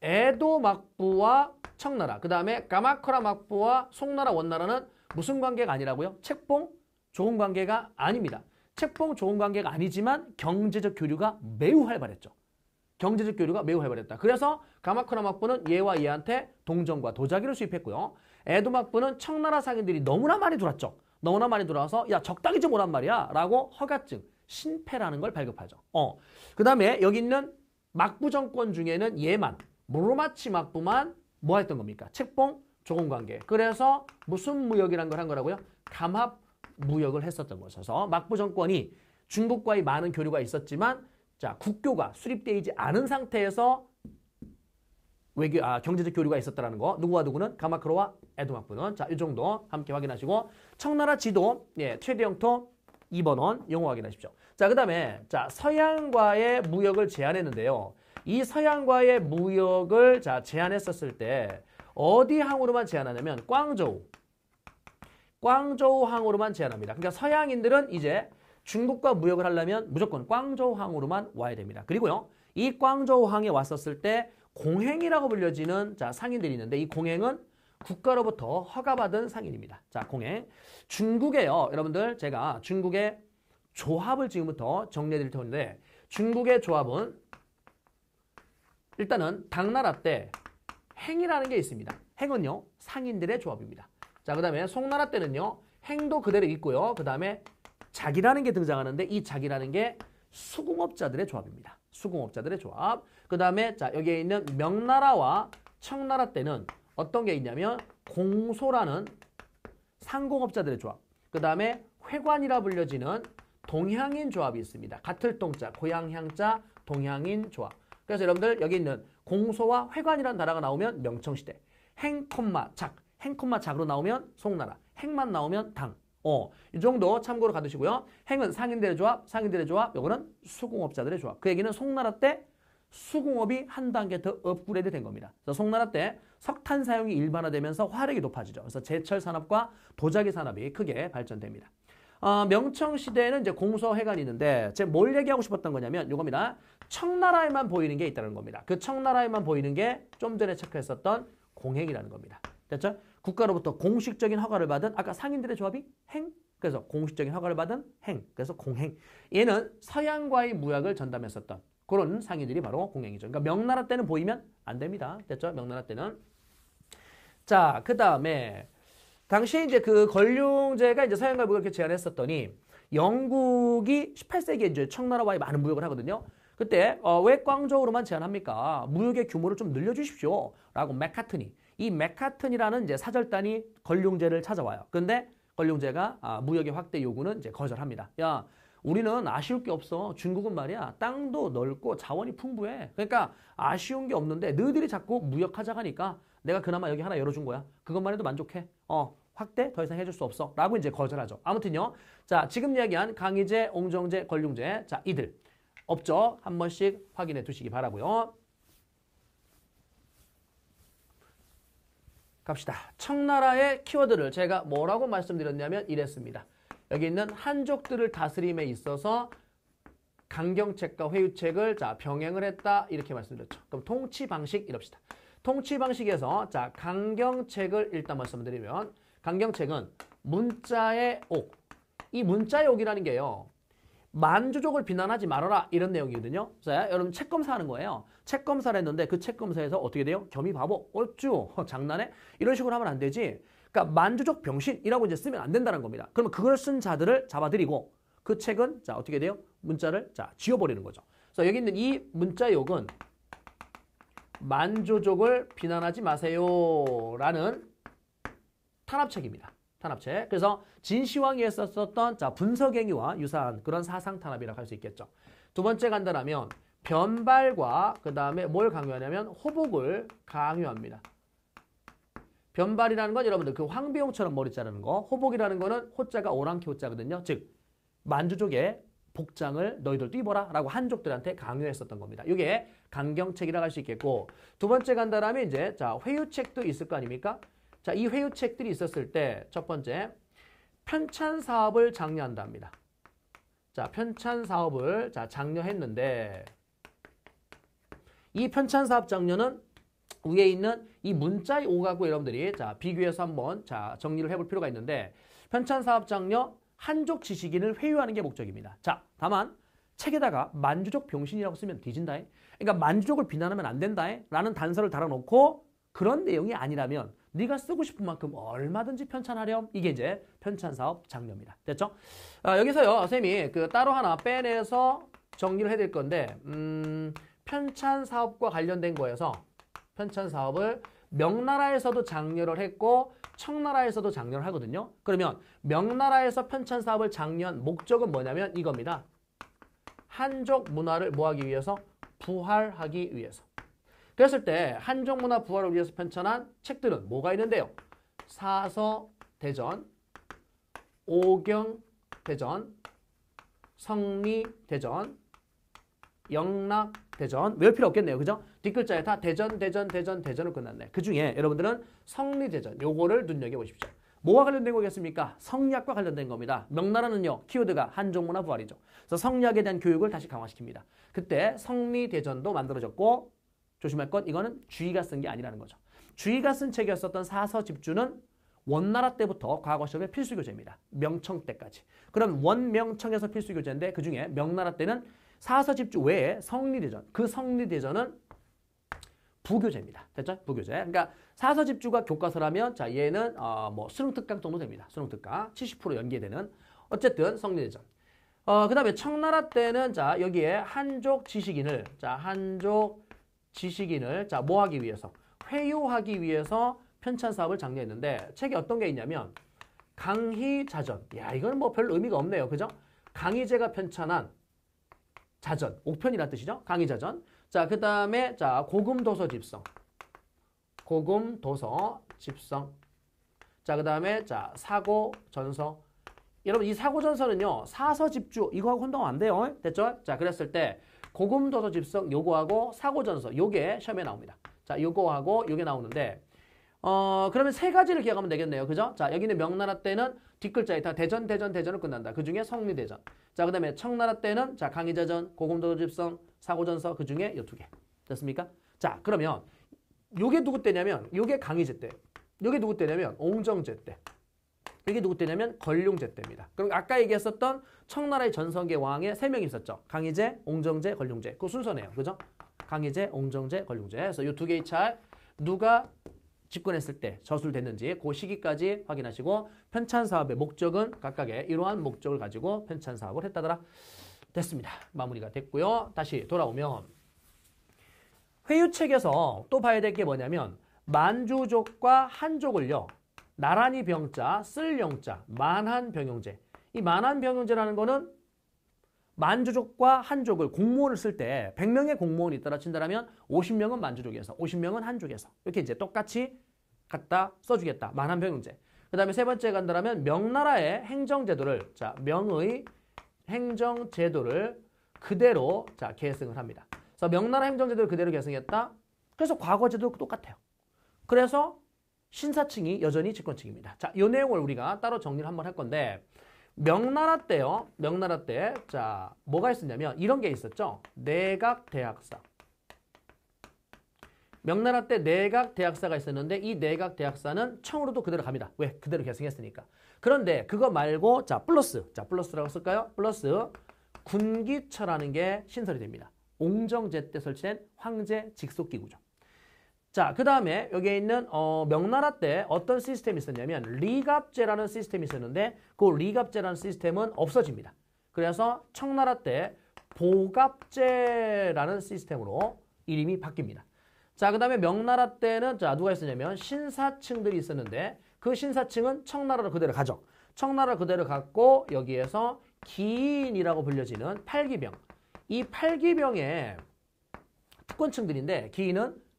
Speaker 1: 에도 막부와 청나라, 그 다음에 까마크라 막부와 송나라 원나라는 무슨 관계가 아니라고요? 책봉 좋은 관계가 아닙니다. 책봉 좋은 관계가 아니지만 경제적 교류가 매우 활발했죠. 경제적 교류가 매우 활발했다. 그래서 가마크라 막부는 얘와 얘한테 동정과 도자기를 수입했고요. 에도 막부는 청나라 상인들이 너무나 많이 들어왔죠. 너무나 많이 들어와서 야 적당히 좀 오란 말이야 라고 허가증, 신패라는 걸 발급하죠. 어. 그 다음에 여기 있는 막부 정권 중에는 얘만 무로마치 막부만 뭐 했던 겁니까? 책봉 조공관계. 그래서 무슨 무역이란 걸 한 거라고요? 감합 무역을 했었던 것이어서 막부 정권이 중국과의 많은 교류가 있었지만 자 국교가 수립되지 않은 상태에서 외교 아 경제적 교류가 있었다라는 거 누구와 누구는 가마크로와 에도 막부는 자이 정도 함께 확인하시고 청나라 지도 예 최대 영토 2번 원 영어 확인하십시오. 자 그다음에 자 서양과의 무역을 제한했는데요. 이 서양과의 무역을 자 제한했었을 때 어디 항으로만 제한하냐면 꽝저우 꽝저우 항으로만 제한합니다. 그러니까 서양인들은 이제 중국과 무역을 하려면 무조건 꽝저우 항으로만 와야 됩니다. 그리고요. 이 꽝저우 항에 왔었을 때 공행이라고 불려지는 자 상인들이 있는데 이 공행은 국가로부터 허가받은 상인입니다. 자, 공행. 중국에요. 여러분들 제가 중국의 조합을 지금부터 정리해 드릴 텐데 중국의 조합은 일단은 당나라 때 행이라는 게 있습니다. 행은요. 상인들의 조합입니다. 자, 그 다음에 송나라 때는요. 행도 그대로 있고요. 그 다음에 자기라는 게 등장하는데 이 자기라는 게 수공업자들의 조합입니다. 수공업자들의 조합. 그 다음에 자 여기에 있는 명나라와 청나라 때는 어떤 게 있냐면 공소라는 상공업자들의 조합. 그 다음에 회관이라 불려지는 동향인 조합이 있습니다. 같을 동자, 고향향자, 동향인 조합. 그래서 여러분들 여기 있는 공소와 회관이라는 단어가 나오면 명청시대. 행, 콤마, 작. 행, 콤마, 작으로 나오면 송나라. 행만 나오면 당. 어, 이 정도 참고로 가두시고요. 행은 상인들의 조합, 상인들의 조합, 요거는 수공업자들의 조합. 그 얘기는 송나라 때 수공업이 한 단계 더 업그레이드 된 겁니다. 그래서 송나라 때 석탄 사용이 일반화되면서 화력이 높아지죠. 그래서 제철 산업과 도자기 산업이 크게 발전됩니다. 어, 명청 시대에는 이제 공소회관이 있는데 제가 뭘 얘기하고 싶었던 거냐면 이겁니다. 청나라에만 보이는 게 있다는 겁니다. 그 청나라에만 보이는 게 좀 전에 체크했었던 공행이라는 겁니다. 됐죠? 국가로부터 공식적인 허가를 받은 아까 상인들의 조합이 행 그래서 공식적인 허가를 받은 행 그래서 공행 얘는 서양과의 무역을 전담했었던 그런 상인들이 바로 공행이죠. 그러니까 명나라 때는 보이면 안 됩니다. 됐죠? 명나라 때는 자, 그 다음에 당시에 이제 그 권룡제가 이제 서양과 무역을 제안했었더니 영국이 18세기에 이제 청나라와의 많은 무역을 하거든요. 그때 어, 왜 광저우로만 제한합니까? 무역의 규모를 좀 늘려주십시오. 라고 맥카트니 이 맥카튼이라는 이제 사절단이 걸룡제를 찾아와요. 근데 걸룡제가 아, 무역의 확대 요구는 이제 거절합니다. 야, 우리는 아쉬울 게 없어. 중국은 말이야. 땅도 넓고 자원이 풍부해. 그러니까 아쉬운 게 없는데 너희들이 자꾸 무역하자 하니까 내가 그나마 여기 하나 열어준 거야. 그것만 해도 만족해. 어, 확대 더 이상 해줄 수 없어. 라고 이제 거절하죠. 아무튼요. 자, 지금 이야기한 강희제, 옹정제, 걸룡제. 자, 이들. 업적 한 번씩 확인해 두시기 바라고요. 갑시다. 청나라의 키워드를 제가 뭐라고 말씀드렸냐면 이랬습니다. 여기 있는 한족들을 다스림에 있어서 강경책과 회유책을 자 병행을 했다 이렇게 말씀드렸죠. 그럼 통치 방식 이럽시다. 통치 방식에서 자 강경책을 일단 말씀드리면 강경책은 문자의 옥. 이 문자의 옥이라는 게요. 만주족을 비난하지 말아라 이런 내용이거든요. 자, 여러분 책 검사 하는 거예요. 책 검사를 했는데 그 책 검사에서 어떻게 돼요? 겸이 바보, 어쭈, 장난해? 이런 식으로 하면 안 되지. 그러니까 만주족 병신이라고 이제 쓰면 안 된다는 겁니다. 그러면 그걸 쓴 자들을 잡아들이고 그 책은 자 어떻게 돼요? 문자를 자 지워버리는 거죠. 그래서 여기 있는 이 문자욕은 만주족을 비난하지 마세요라는 탄압책입니다. 탄압책. 그래서 진시황이 했었던 자 분석행위와 유사한 그런 사상 탄압이라고 할 수 있겠죠. 두 번째 간다라면 변발과 그 다음에 뭘 강요하냐면 호복을 강요합니다. 변발이라는 건 여러분들 그 황비용처럼 머리 자르는 거 호복이라는 거는 호자가 오랑키 호자거든요. 즉 만주족의 복장을 너희들도 입어라 라고 한족들한테 강요했었던 겁니다. 이게 강경책이라고 할 수 있겠고 두 번째 간다라면 이제 자 회유책도 있을 거 아닙니까? 자, 이 회유책들이 있었을 때 첫 번째 편찬 사업을 장려한답니다. 자, 편찬 사업을 자 장려했는데 이 편찬 사업 장려는 위에 있는 이 문자의 오 갖고 여러분들이 자 비교해서 한번 자 정리를 해볼 필요가 있는데 편찬사업 장려 한족 지식인을 회유하는 게 목적입니다. 자 다만 책에다가 만주족 병신이라고 쓰면 뒤진다. 그러니까 만주족을 비난하면 안 된다. 라는 단서를 달아놓고 그런 내용이 아니라면 네가 쓰고 싶은 만큼 얼마든지 편찬하렴. 이게 이제 편찬사업 장려입니다. 됐죠? 아, 여기서요. 쌤이 그 따로 하나 빼내서 정리를 해야 될 건데 음, 편찬 사업과 관련된 거여서 편찬 사업을 명나라에서도 장려를 했고 청나라에서도 장려를 하거든요. 그러면 명나라에서 편찬 사업을 장려한 목적은 뭐냐면 이겁니다. 한족 문화를 뭐하기 위해서? 부활하기 위해서. 그랬을 때 한족 문화 부활을 위해서 편찬한 책들은 뭐가 있는데요? 사서 대전, 오경 대전, 성리 대전, 영락 대전 외울 필요 없겠네요. 그죠? 뒷글자에 다 대전, 대전, 대전, 대전을 끝났네. 그 중에 여러분들은 성리 대전 요거를 눈여겨보십시오. 뭐와 관련된 거겠습니까? 성리학과 관련된 겁니다. 명나라는요. 키워드가 한족문화 부활이죠. 그래서 성리학에 대한 교육을 다시 강화시킵니다. 그때 성리대전도 만들어졌고 조심할 것 이거는 주의가 쓴 게 아니라는 거죠. 주의가 쓴 책이었었던 사서집주는 원나라 때부터 과거 시험의 필수 교재입니다. 명청 때까지. 그럼 원명청에서 필수 교재인데 그중에 명나라 때는 사서집주 외에 성리대전, 그 성리대전은 부교재입니다. 됐죠? 부교재. 그러니까 사서집주가 교과서라면 자 얘는 어, 뭐 수능특강 정도 됩니다. 수능특강 70% 연계되는 어쨌든 성리대전. 어, 그 다음에 청나라 때는 자 여기에 한족 지식인을 자 한족 지식인을 자 뭐하기 위해서 회유하기 위해서 편찬 사업을 장려했는데 책에 어떤 게 있냐면 강희자전. 야 이건 뭐별 의미가 없네요. 그죠? 강희제가 편찬한 자전, 옥편이란 뜻이죠. 강의 자전. 자, 그 다음에 자 고금 도서 집성. 고금 도서 집성. 자, 그 다음에 자 사고 전서. 여러분 이 사고 전서는요. 사서 집주 이거하고 혼동 안 돼요. 됐죠? 자, 그랬을 때 고금 도서 집성 요거하고 사고 전서 요게 시험에 나옵니다. 자, 요거하고 요게 나오는데 어 그러면 세 가지를 기억하면 되겠네요. 그죠? 자, 여기는 명나라 때는 뒷글자에 다 대전, 대전, 대전을 끝난다. 그 중에 성리대전. 자, 그 다음에 청나라 때는 자 강의자전, 고금도집성, 사고전서 그 중에 이두 개. 됐습니까? 자, 그러면 요게 누구 때냐면 요게 강의제 때. 요게 누구 때냐면 옹정제 때. 이게 누구 때냐면 걸룡제 때입니다. 그럼 아까 얘기했었던 청나라의 전성계 왕의 세 명이 있었죠. 강희제, 옹정제, 걸룡제. 그 순서네요. 그죠? 강희제, 옹정제, 걸룡제. 그래서 이 두 개의 차이 누가 집권했을 때 저술됐는지 그 시기까지 확인하시고 편찬 사업의 목적은 각각의 이러한 목적을 가지고 편찬 사업을 했다더라. 됐습니다. 마무리가 됐고요. 다시 돌아오면 회유책에서 또 봐야 될 게 뭐냐면 만주족과 한족을요. 나란히 병자, 쓸 영자, 만한 병용제. 이 만한 병용제라는 거는 만주족과 한족을 공무원을 쓸 때 100명의 공무원이 있더라 친다면 50명은 만주족에서 50명은 한족에서 이렇게 이제 똑같이 갖다 써주겠다. 만한병용제. 그 다음에 세 번째 간다라면 명나라의 행정제도를 자 명의 행정제도를 그대로 자 계승을 합니다. 그래서 명나라 행정제도를 그대로 계승했다. 그래서 과거제도 똑같아요. 그래서 신사층이 여전히 집권층입니다. 자, 이 내용을 우리가 따로 정리를 한번 할 건데 명나라 때요. 명나라 때 자, 뭐가 있었냐면 이런 게 있었죠. 내각 대학사. 명나라 때 내각 대학사가 있었는데 이 내각 대학사는 청으로도 그대로 갑니다. 왜? 그대로 계승했으니까. 그런데 그거 말고 자, 플러스. 자, 플러스라고 쓸까요? 플러스 군기처라는 게 신설이 됩니다. 옹정제 때 설치된 황제 직속기구죠. 자, 그 다음에 여기에 있는 어, 명나라 때 어떤 시스템이 있었냐면 리갑제라는 시스템이 있었는데 그 리갑제라는 시스템은 없어집니다. 그래서 청나라 때 보갑제라는 시스템으로 이름이 바뀝니다. 자, 그 다음에 명나라 때는 자 누가 있었냐면 신사층들이 있었는데 그 신사층은 청나라로 그대로 가죠. 청나라 그대로 갔고 여기에서 기인이라고 불려지는 팔기병. 이 팔기병의 특권층들인데 기인은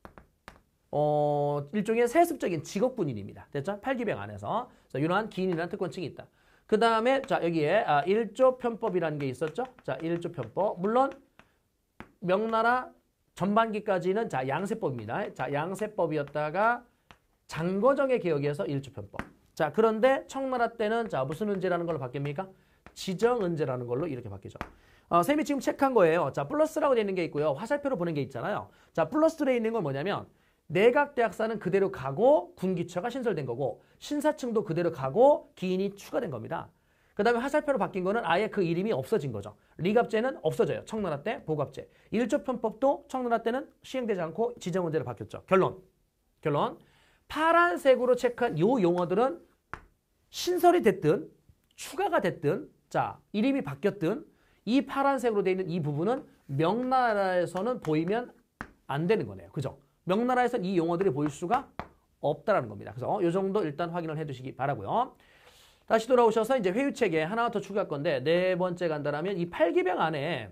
Speaker 1: 어, 일종의 세습적인 직업군인입니다. 됐죠? 팔기병 안에서. 그래서 이러한 기인이라는 특권층이 있다. 그 다음에 자 여기에 아, 1조 편법이라는 게 있었죠. 자 1조 편법. 물론 명나라 전반기까지는 자 양세법입니다. 자 양세법이었다가 장거정의 개혁에서 1조 편법. 자 그런데 청나라 때는 자 무슨 은제라는 걸로 바뀝니까? 지정은제라는 걸로 이렇게 바뀌죠. 어, 쌤이 지금 체크한 거예요. 자 플러스라고 되어 있는 게 있고요. 화살표로 보는 게 있잖아요. 자 플러스로 있는 건 뭐냐면 내각대학사는 그대로 가고 군기처가 신설된 거고 신사층도 그대로 가고 기인이 추가된 겁니다. 그 다음에 화살표로 바뀐 거는 아예 그 이름이 없어진 거죠. 리갑제는 없어져요. 청나라 때 보갑제. 일조편법도 청나라 때는 시행되지 않고 지정원제로 바뀌었죠. 결론. 결론. 파란색으로 체크한 요 용어들은 신설이 됐든 추가가 됐든 자 이름이 바뀌었든 이 파란색으로 되어 있는 이 부분은 명나라에서는 보이면 안 되는 거네요. 그죠? 명나라에서는 이 용어들이 보일 수가 없다라는 겁니다. 그래서 이 정도 일단 확인을 해두시기 바라고요. 다시 돌아오셔서 이제 회유책에 하나 더 추가할 건데 네 번째 간다라면 이 팔기병 안에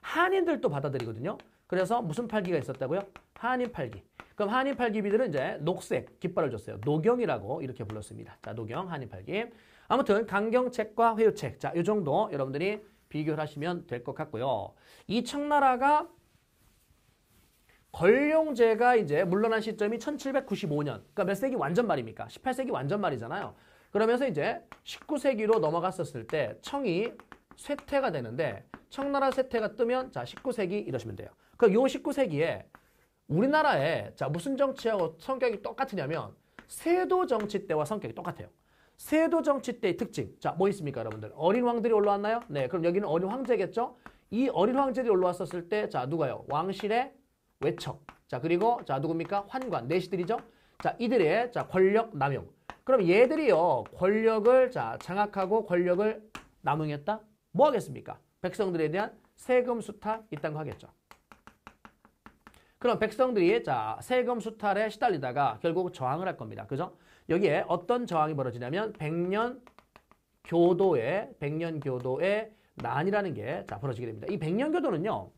Speaker 1: 한인들도 받아들이거든요. 그래서 무슨 팔기가 있었다고요? 한인 팔기. 그럼 한인 팔기비들은 이제 녹색 깃발을 줬어요. 노경이라고 이렇게 불렀습니다. 자, 노경, 한인 팔기. 아무튼 강경책과 회유책. 자, 이 정도 여러분들이 비교를 하시면 될 것 같고요. 이 청나라가 걸룡제가 이제 물러난 시점이 1795년. 그러니까 몇 세기 완전 말입니까? 18세기 완전 말이잖아요. 그러면서 이제 19세기로 넘어갔었을 때 청이 쇠퇴가 되는데 청나라 쇠퇴가 뜨면 자 19세기 이러시면 돼요. 그럼 요 19세기에 우리나라에 자 무슨 정치하고 성격이 똑같으냐면 세도 정치 때와 성격이 똑같아요. 세도 정치 때의 특징. 자, 뭐 있습니까, 여러분들? 어린 왕들이 올라왔나요? 네, 그럼 여기는 어린 황제겠죠? 이 어린 황제들이 올라왔었을 때, 자, 누가요? 왕실의 외척. 자, 그리고, 자, 누굽니까? 환관, 내시들이죠? 자, 이들의, 자, 권력 남용. 그럼 얘들이요, 권력을, 자, 장악하고 권력을 남용했다? 뭐 하겠습니까? 백성들에 대한 세금 수탈, 이딴 거 하겠죠. 그럼 백성들이, 자, 세금 수탈에 시달리다가 결국 저항을 할 겁니다. 그죠? 여기에 어떤 저항이 벌어지냐면 백년 교도의 백년 교도의 난이라는 게 자, 벌어지게 됩니다. 이 백년 교도는요.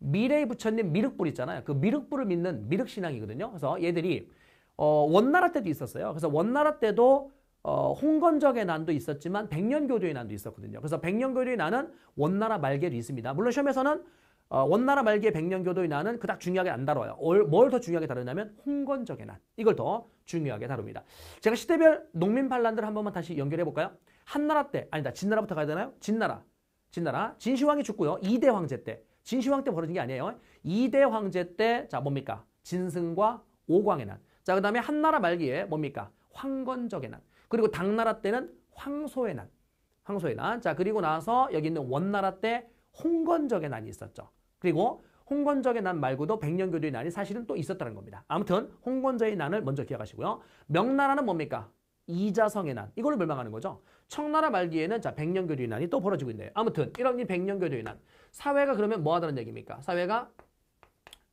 Speaker 1: 미래의 부처님 미륵불 있잖아요. 그 미륵불을 믿는 미륵신앙이거든요. 그래서 얘들이 어, 원나라 때도 있었어요. 그래서 원나라 때도 어, 홍건적의 난도 있었지만 백년교도의 난도 있었거든요. 그래서 백년교도의 난은 원나라 말기에도 있습니다. 물론 시험에서는 어, 원나라 말기의 백년교도의 난은 그닥 중요하게 안 다뤄요. 뭘 더 중요하게 다루냐면 홍건적의 난. 이걸 더 중요하게 다룹니다. 제가 시대별 농민 반란들 한 번만 다시 연결해 볼까요? 한나라 때, 아니다. 진나라부터 가야 되나요? 진나라. 진나라. 진시황이 죽고요. 이대 황제 때. 진시황 때 벌어진 게 아니에요. 이대 황제 때, 자, 뭡니까? 진승과 오광의 난. 자, 그 다음에 한나라 말기에 뭡니까? 황건적의 난. 그리고 당나라 때는 황소의 난. 황소의 난. 자, 그리고 나서 여기 있는 원나라 때 홍건적의 난이 있었죠. 그리고 홍건적의 난 말고도 백년교도의 난이 사실은 또 있었다는 겁니다. 아무튼 홍건적의 난을 먼저 기억하시고요. 명나라는 뭡니까? 이자성의 난. 이걸로 멸망하는 거죠. 청나라 말기에는 자 백년교도의 난이 또 벌어지고 있네요. 아무튼 이런 이 백년교도의 난. 사회가 그러면 뭐하다는 얘기입니까? 사회가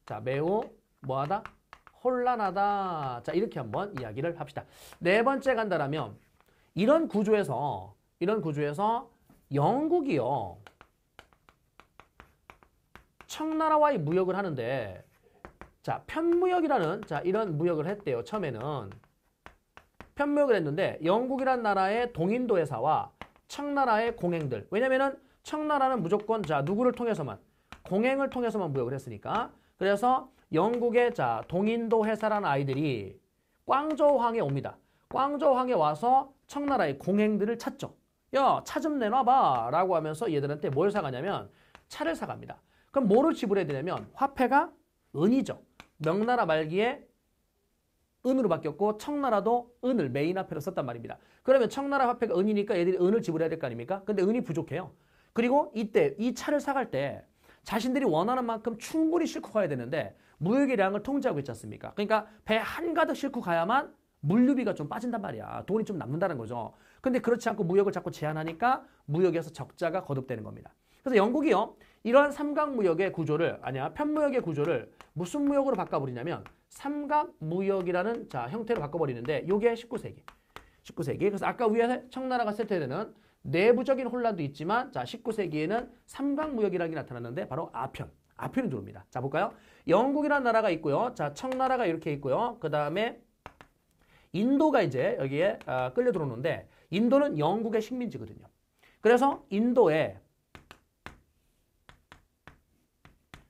Speaker 1: 자 매우 뭐하다? 혼란하다. 자 이렇게 한번 이야기를 합시다. 네 번째 간다라면 이런 구조에서 이런 구조에서 영국이요. 청나라와의 무역을 하는데 자 편무역이라는 자 이런 무역을 했대요. 처음에는 편무역을 했는데 영국이란 나라의 동인도 회사와 청나라의 공행들 왜냐면은 청나라는 무조건 자 누구를 통해서만 공행을 통해서만 무역을 했으니까 그래서 영국의 자 동인도 회사라는 아이들이 꽝저우항에 옵니다. 꽝저우항에 와서 청나라의 공행들을 찾죠. 야 차 좀 내놔봐 라고 하면서 얘들한테 뭘 사가냐면 차를 사갑니다. 그럼 뭐를 지불해야 되냐면 화폐가 은이죠. 명나라 말기에 은으로 바뀌었고 청나라도 은을 메인 화폐로 썼단 말입니다. 그러면 청나라 화폐가 은이니까 얘들이 은을 지불해야 될 거 아닙니까? 근데 은이 부족해요. 그리고 이때 이 차를 사갈 때 자신들이 원하는 만큼 충분히 싣고 가야 되는데 무역의 량을 통제하고 있지 않습니까? 그러니까 배 한가득 싣고 가야만 물류비가 좀 빠진단 말이야. 돈이 좀 남는다는 거죠. 근데 그렇지 않고 무역을 자꾸 제한하니까 무역에서 적자가 거듭되는 겁니다. 그래서 영국이요. 이러한 삼각무역의 구조를 아니야 편무역의 구조를 무슨 무역으로 바꿔버리냐면 삼각무역이라는 자 형태로 바꿔버리는데 이게 19세기. 19세기. 그래서 아까 위에 청나라가 세태되는 내부적인 혼란도 있지만 자 19세기에는 삼각무역이라는 게 나타났는데 바로 아편. 아편이 들어옵니다. 자 볼까요? 영국이라는 나라가 있고요. 자 청나라가 이렇게 있고요. 그 다음에 인도가 이제 여기에 아, 끌려 들어오는데 인도는 영국의 식민지거든요. 그래서 인도에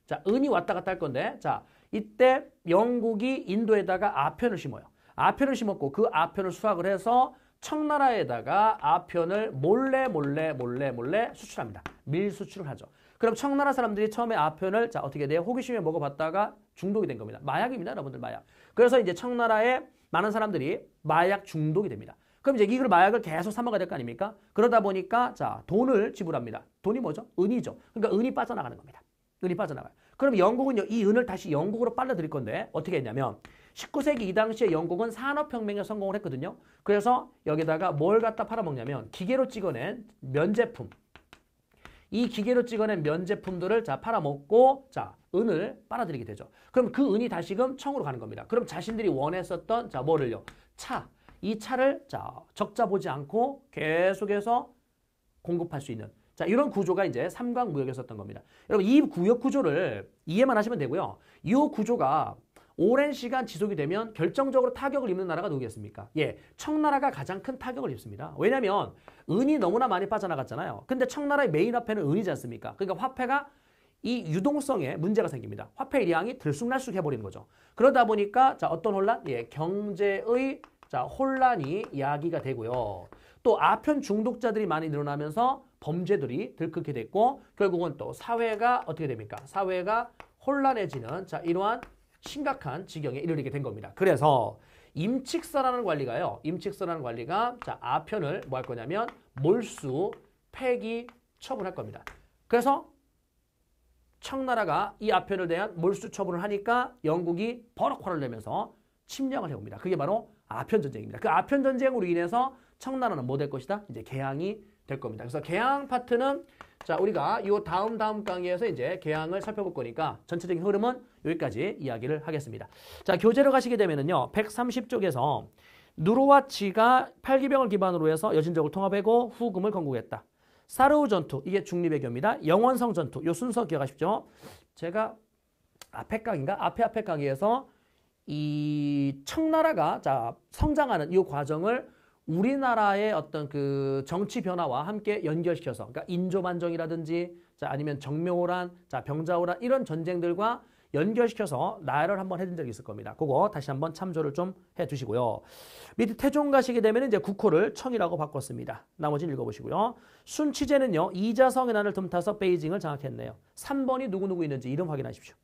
Speaker 1: 자, 은이 왔다 갔다 할 건데, 자, 이때 영국이 인도에다가 아편을 심어요. 아편을 심었고 그 아편을 수확을 해서 청나라에다가 아편을 몰래 몰래 몰래 몰래 수출합니다. 밀 수출을 하죠. 그럼 청나라 사람들이 처음에 아편을 자 어떻게 돼요? 호기심에 먹어봤다가 중독이 된 겁니다. 마약입니다, 여러분들 마약. 그래서 이제 청나라에 많은 사람들이 마약 중독이 됩니다. 그럼 이제 이걸 마약을 계속 사 먹어야 될 거 아닙니까? 그러다 보니까 자 돈을 지불합니다. 돈이 뭐죠? 은이죠. 그러니까 은이 빠져나가는 겁니다. 은이 빠져나가요. 그럼 영국은요 이 은을 다시 영국으로 빨려들일 건데 어떻게 했냐면 19세기 이 당시에 영국은 산업혁명에 성공을 했거든요. 그래서 여기다가 뭘 갖다 팔아먹냐면 기계로 찍어낸 면제품. 이 기계로 찍어낸 면제품들을 자 팔아먹고 자 은을 빨아들이게 되죠. 그럼 그 은이 다시금 청으로 가는 겁니다. 그럼 자신들이 원했었던 자 뭐를요? 차. 이 차를 자 적자 보지 않고 계속해서 공급할 수 있는 자 이런 구조가 이제 삼광무역이었던 겁니다. 여러분 이 구역 구조를 이해만 하시면 되고요. 이 구조가 오랜 시간 지속이 되면 결정적으로 타격을 입는 나라가 누구겠습니까? 예, 청나라가 가장 큰 타격을 입습니다. 왜냐하면 은이 너무나 많이 빠져나갔잖아요. 근데 청나라의 메인 화폐는 은이지 않습니까? 그러니까 화폐가 이 유동성에 문제가 생깁니다. 화폐 양이 들쑥날쑥 해버리는 거죠. 그러다 보니까 자 어떤 혼란? 예, 경제의 자 혼란이 이야기가 되고요. 또 아편 중독자들이 많이 늘어나면서 범죄들이 들끓게 됐고 결국은 또 사회가 어떻게 됩니까? 사회가 혼란해지는 자 이러한 심각한 지경에 이르게 된 겁니다. 그래서 임칙서라는 관리가요. 임칙서라는 관리가 자 아편을 뭐 할 거냐면 몰수, 폐기, 처분할 겁니다. 그래서 청나라가 이 아편을 대한 몰수 처분을 하니까 영국이 버럭 화를 내면서 침략을 해옵니다. 그게 바로 아편 전쟁입니다. 그 아편 전쟁으로 인해서 청나라는 뭐 될 것이다? 이제 개항이 될 겁니다. 그래서 개항 파트는 자 우리가 이 다음 다음 강의에서 이제 개항을 살펴볼 거니까 전체적인 흐름은 여기까지 이야기를 하겠습니다. 자 교재로 가시게 되면은요 130쪽에서 누르와치가 팔기병을 기반으로 해서 여진족을 통합하고 후금을 건국했다. 사르우 전투 이게 중립의 교입니다. 영원성 전투 요 순서 기억하십시오. 제가 앞에 강인가 앞에 앞에 강의에서 이 청나라가 자 성장하는 이 과정을 우리나라의 어떤 그 정치 변화와 함께 연결시켜서 그러니까 인조반정이라든지 자 아니면 정묘호란, 자 병자호란 이런 전쟁들과 연결시켜서 나열을 한번 해준 적이 있을 겁니다. 그거 다시 한번 참조를 좀 해주시고요. 밑에 태종 가시게 되면 이제 국호를 청이라고 바꿨습니다. 나머지는 읽어보시고요. 순치제는요. 이자성의 난을 틈타서 베이징을 장악했네요. 3번이 누구누구 있는지 이름 확인하십시오.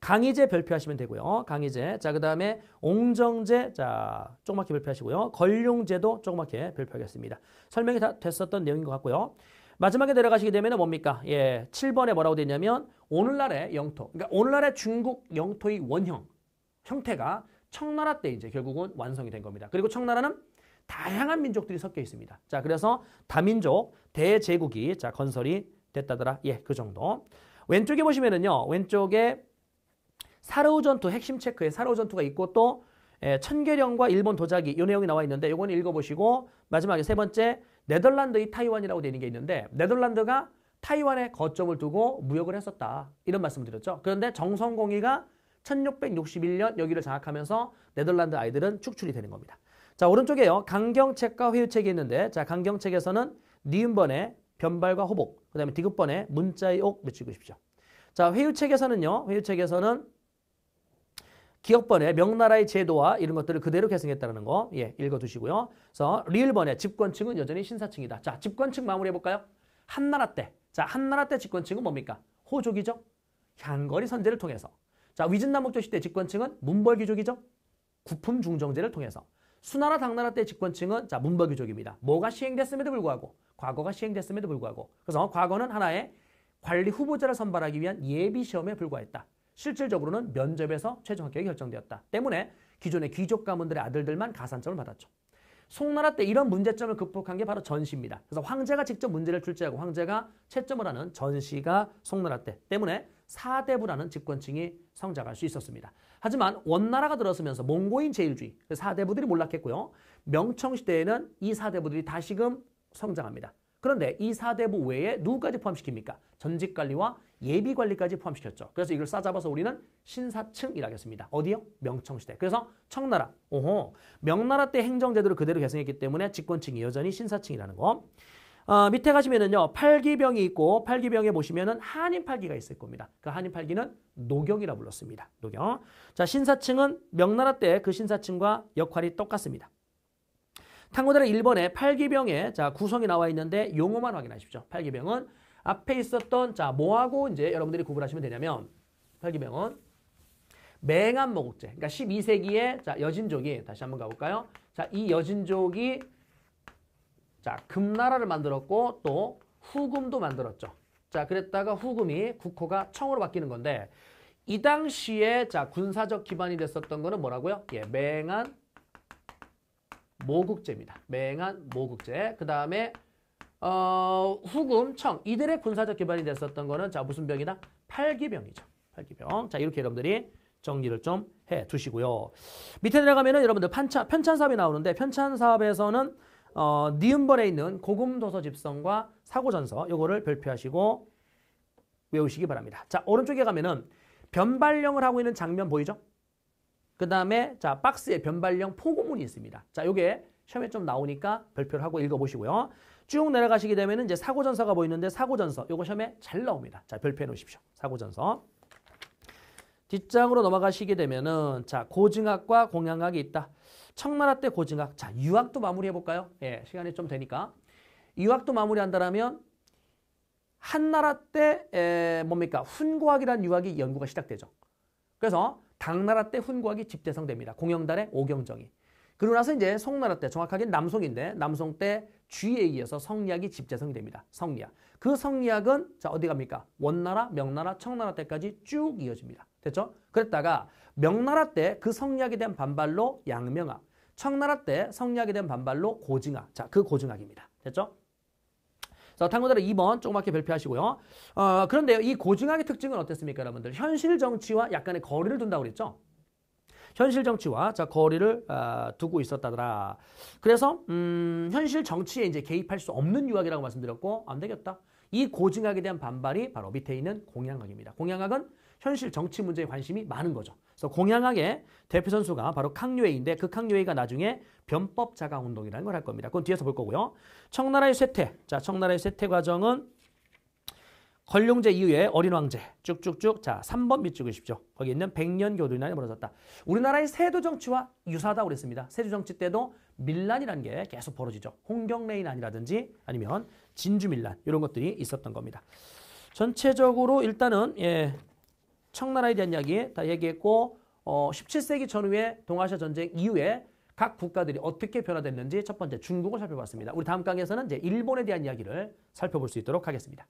Speaker 1: 강희제 별표하시면 되고요. 강희제. 자, 그 다음에 옹정제. 자, 조그맣게 별표하시고요. 걸룡제도 조그맣게 별표하겠습니다. 설명이 다 됐었던 내용인 것 같고요. 마지막에 내려가시게 되면 뭡니까? 예, 7번에 뭐라고 되냐면 오늘날의 영토. 그러니까 오늘날의 중국 영토의 원형 형태가 청나라 때 이제 결국은 완성이 된 겁니다. 그리고 청나라는 다양한 민족들이 섞여 있습니다. 자, 그래서 다민족 대제국이 자 건설이 됐다더라. 예, 그 정도. 왼쪽에 보시면은요. 왼쪽에 사르우 전투 핵심 체크에 사르우 전투가 있고 또 예, 천계령과 일본 도자기 이 내용이 나와 있는데 이거는 읽어보시고 마지막에 세 번째 네덜란드의 타이완이라고 되는 게 있는데 네덜란드가 타이완에 거점을 두고 무역을 했었다. 이런 말씀을 드렸죠. 그런데 정성공이가 1661년 여기를 장악하면서 네덜란드 아이들은 축출이 되는 겁니다. 자 오른쪽에요. 강경책과 회유책이 있는데 자 강경책에서는 니은번에 변발과 호복 그 다음에 디귿번에 문자의 옥 맺히고 싶죠. 자 회유책에서는요. 회유책에서는 기업번에 명나라의 제도와 이런 것들을 그대로 계승했다는 거 예, 읽어두시고요. 그래서 리을번에 집권층은 여전히 신사층이다. 자, 집권층 마무리해볼까요? 한나라 때. 자, 한나라 때 집권층은 뭡니까? 호족이죠. 향거리 선제를 통해서. 자, 위진남북조 시대 집권층은 문벌귀족이죠. 구품 중정제를 통해서. 수나라 당나라 때 집권층은 자 문벌귀족입니다. 뭐가 시행됐음에도 불구하고 과거가 시행됐음에도 불구하고 그래서 과거는 하나의 관리 후보자를 선발하기 위한 예비 시험에 불과했다. 실질적으로는 면접에서 최종 합격이 결정되었다. 때문에 기존의 귀족 가문들의 아들들만 가산점을 받았죠. 송나라 때 이런 문제점을 극복한 게 바로 전시입니다. 그래서 황제가 직접 문제를 출제하고 황제가 채점을 하는 전시가 송나라 때 때문에 사대부라는 집권층이 성장할 수 있었습니다. 하지만 원나라가 들어서면서 몽고인 제일주의, 그 사대부들이 몰락했고요. 명청시대에는 이 사대부들이 다시금 성장합니다. 그런데 이 사대부 외에 누구까지 포함시킵니까? 전직관리와 예비 관리까지 포함시켰죠. 그래서 이걸 싸잡아서 우리는 신사층이라고 했습니다. 어디요? 명청시대. 그래서 청나라. 오호. 명나라 때 행정제도를 그대로 계승했기 때문에 집권층이 여전히 신사층이라는 거. 어, 밑에 가시면은요. 팔기병이 있고 팔기병에 보시면은 한인팔기가 있을 겁니다. 그 한인팔기는 노경이라 불렀습니다. 노경. 자, 신사층은 명나라 때 그 신사층과 역할이 똑같습니다. 탕고대로 1번에 팔기병의 자, 구성이 나와 있는데 용어만 확인하십시오. 팔기병은 앞에 있었던 자, 뭐하고 이제 여러분들이 구분하시면 되냐면 팔기병은 맹한 모국제. 그러니까 12세기에 자, 여진족이 다시 한번 가볼까요? 자, 이 여진족이 자, 금나라를 만들었고 또 후금도 만들었죠. 자, 그랬다가 후금이 국호가 청으로 바뀌는 건데 이 당시에 자, 군사적 기반이 됐었던 거는 뭐라고요? 예, 맹한 모국제입니다. 맹한 모국제. 그 다음에 어, 후금, 청 이들의 군사적 기반이 됐었던 거는 자, 무슨 병이다? 팔기병이죠. 팔기병. 자, 이렇게 여러분들이 정리를 좀 해 두시고요. 밑에 내려가면은 여러분들 편찬, 편찬 사업이 나오는데 편찬 사업에서는 어, 니은번에 있는 고금 도서 집성과 사고 전서 요거를 별표하시고 외우시기 바랍니다. 자, 오른쪽에 가면은 변발령을 하고 있는 장면 보이죠? 그 다음에 자, 박스에 변발령 포고문이 있습니다. 자, 요게 시험에 좀 나오니까 별표를 하고 읽어 보시고요. 쭉 내려가시게 되면은 이제 사고 전서가 보이는데 사고 전서 요거 시험에 잘 나옵니다. 자, 별표해 놓으십시오. 사고 전서. 뒷장으로 넘어가시게 되면은 자 고증학과 공양학이 있다. 청나라 때 고증학. 자 유학도 마무리해 볼까요? 예, 시간이 좀 되니까 유학도 마무리한다라면 한나라 때 에, 뭡니까 훈고학이라는 유학이 연구가 시작되죠. 그래서 당나라 때 훈고학이 집대성됩니다. 공영달의 오경정이. 그러고 나서 이제 송나라 때 정확하게 남송인데 남송 때 쥐에 의해서 성리학이 집재성이 됩니다. 성리학. 그 성리학은 자 어디 갑니까? 원나라, 명나라, 청나라 때까지 쭉 이어집니다. 됐죠? 그랬다가 명나라 때 그 성리학에 대한 반발로 양명학, 청나라 때 성리학에 대한 반발로 고증학. 자, 그 고증학입니다. 됐죠? 자, 탐구대로 2번 조그맣게 별표하시고요. 어, 그런데요, 이 고증학의 특징은 어땠습니까, 여러분들? 현실 정치와 약간의 거리를 둔다고 그랬죠? 현실 정치와 자 거리를 아, 두고 있었다더라. 그래서 음, 현실 정치에 이제 개입할 수 없는 유학이라고 말씀드렸고 안 되겠다. 이 고증학에 대한 반발이 바로 밑에 있는 공양학입니다. 공양학은 현실 정치 문제에 관심이 많은 거죠. 그래서 공양학의 대표 선수가 바로 캉유웨이인데 그 캉유웨이가 나중에 변법 자강 운동이라는 걸 할 겁니다. 그건 뒤에서 볼 거고요. 청나라의 쇠퇴. 자, 청나라의 쇠퇴 과정은 걸룡제 이후에 어린 왕제 쭉쭉쭉 자 3번 밑 찍으십시오. 거기 있는 백년 교도난이 벌어졌다. 우리나라의 세도 정치와 유사하다고 그랬습니다. 세도 정치 때도 밀란이라는 게 계속 벌어지죠. 홍경레인안이라든지 아니면 진주밀란 이런 것들이 있었던 겁니다. 전체적으로 일단은 예, 청나라에 대한 이야기 다 얘기했고 어, 17세기 전후의 동아시아 전쟁 이후에 각 국가들이 어떻게 변화됐는지 첫 번째 중국을 살펴봤습니다. 우리 다음 강에서는 이제 일본에 대한 이야기를 살펴볼 수 있도록 하겠습니다.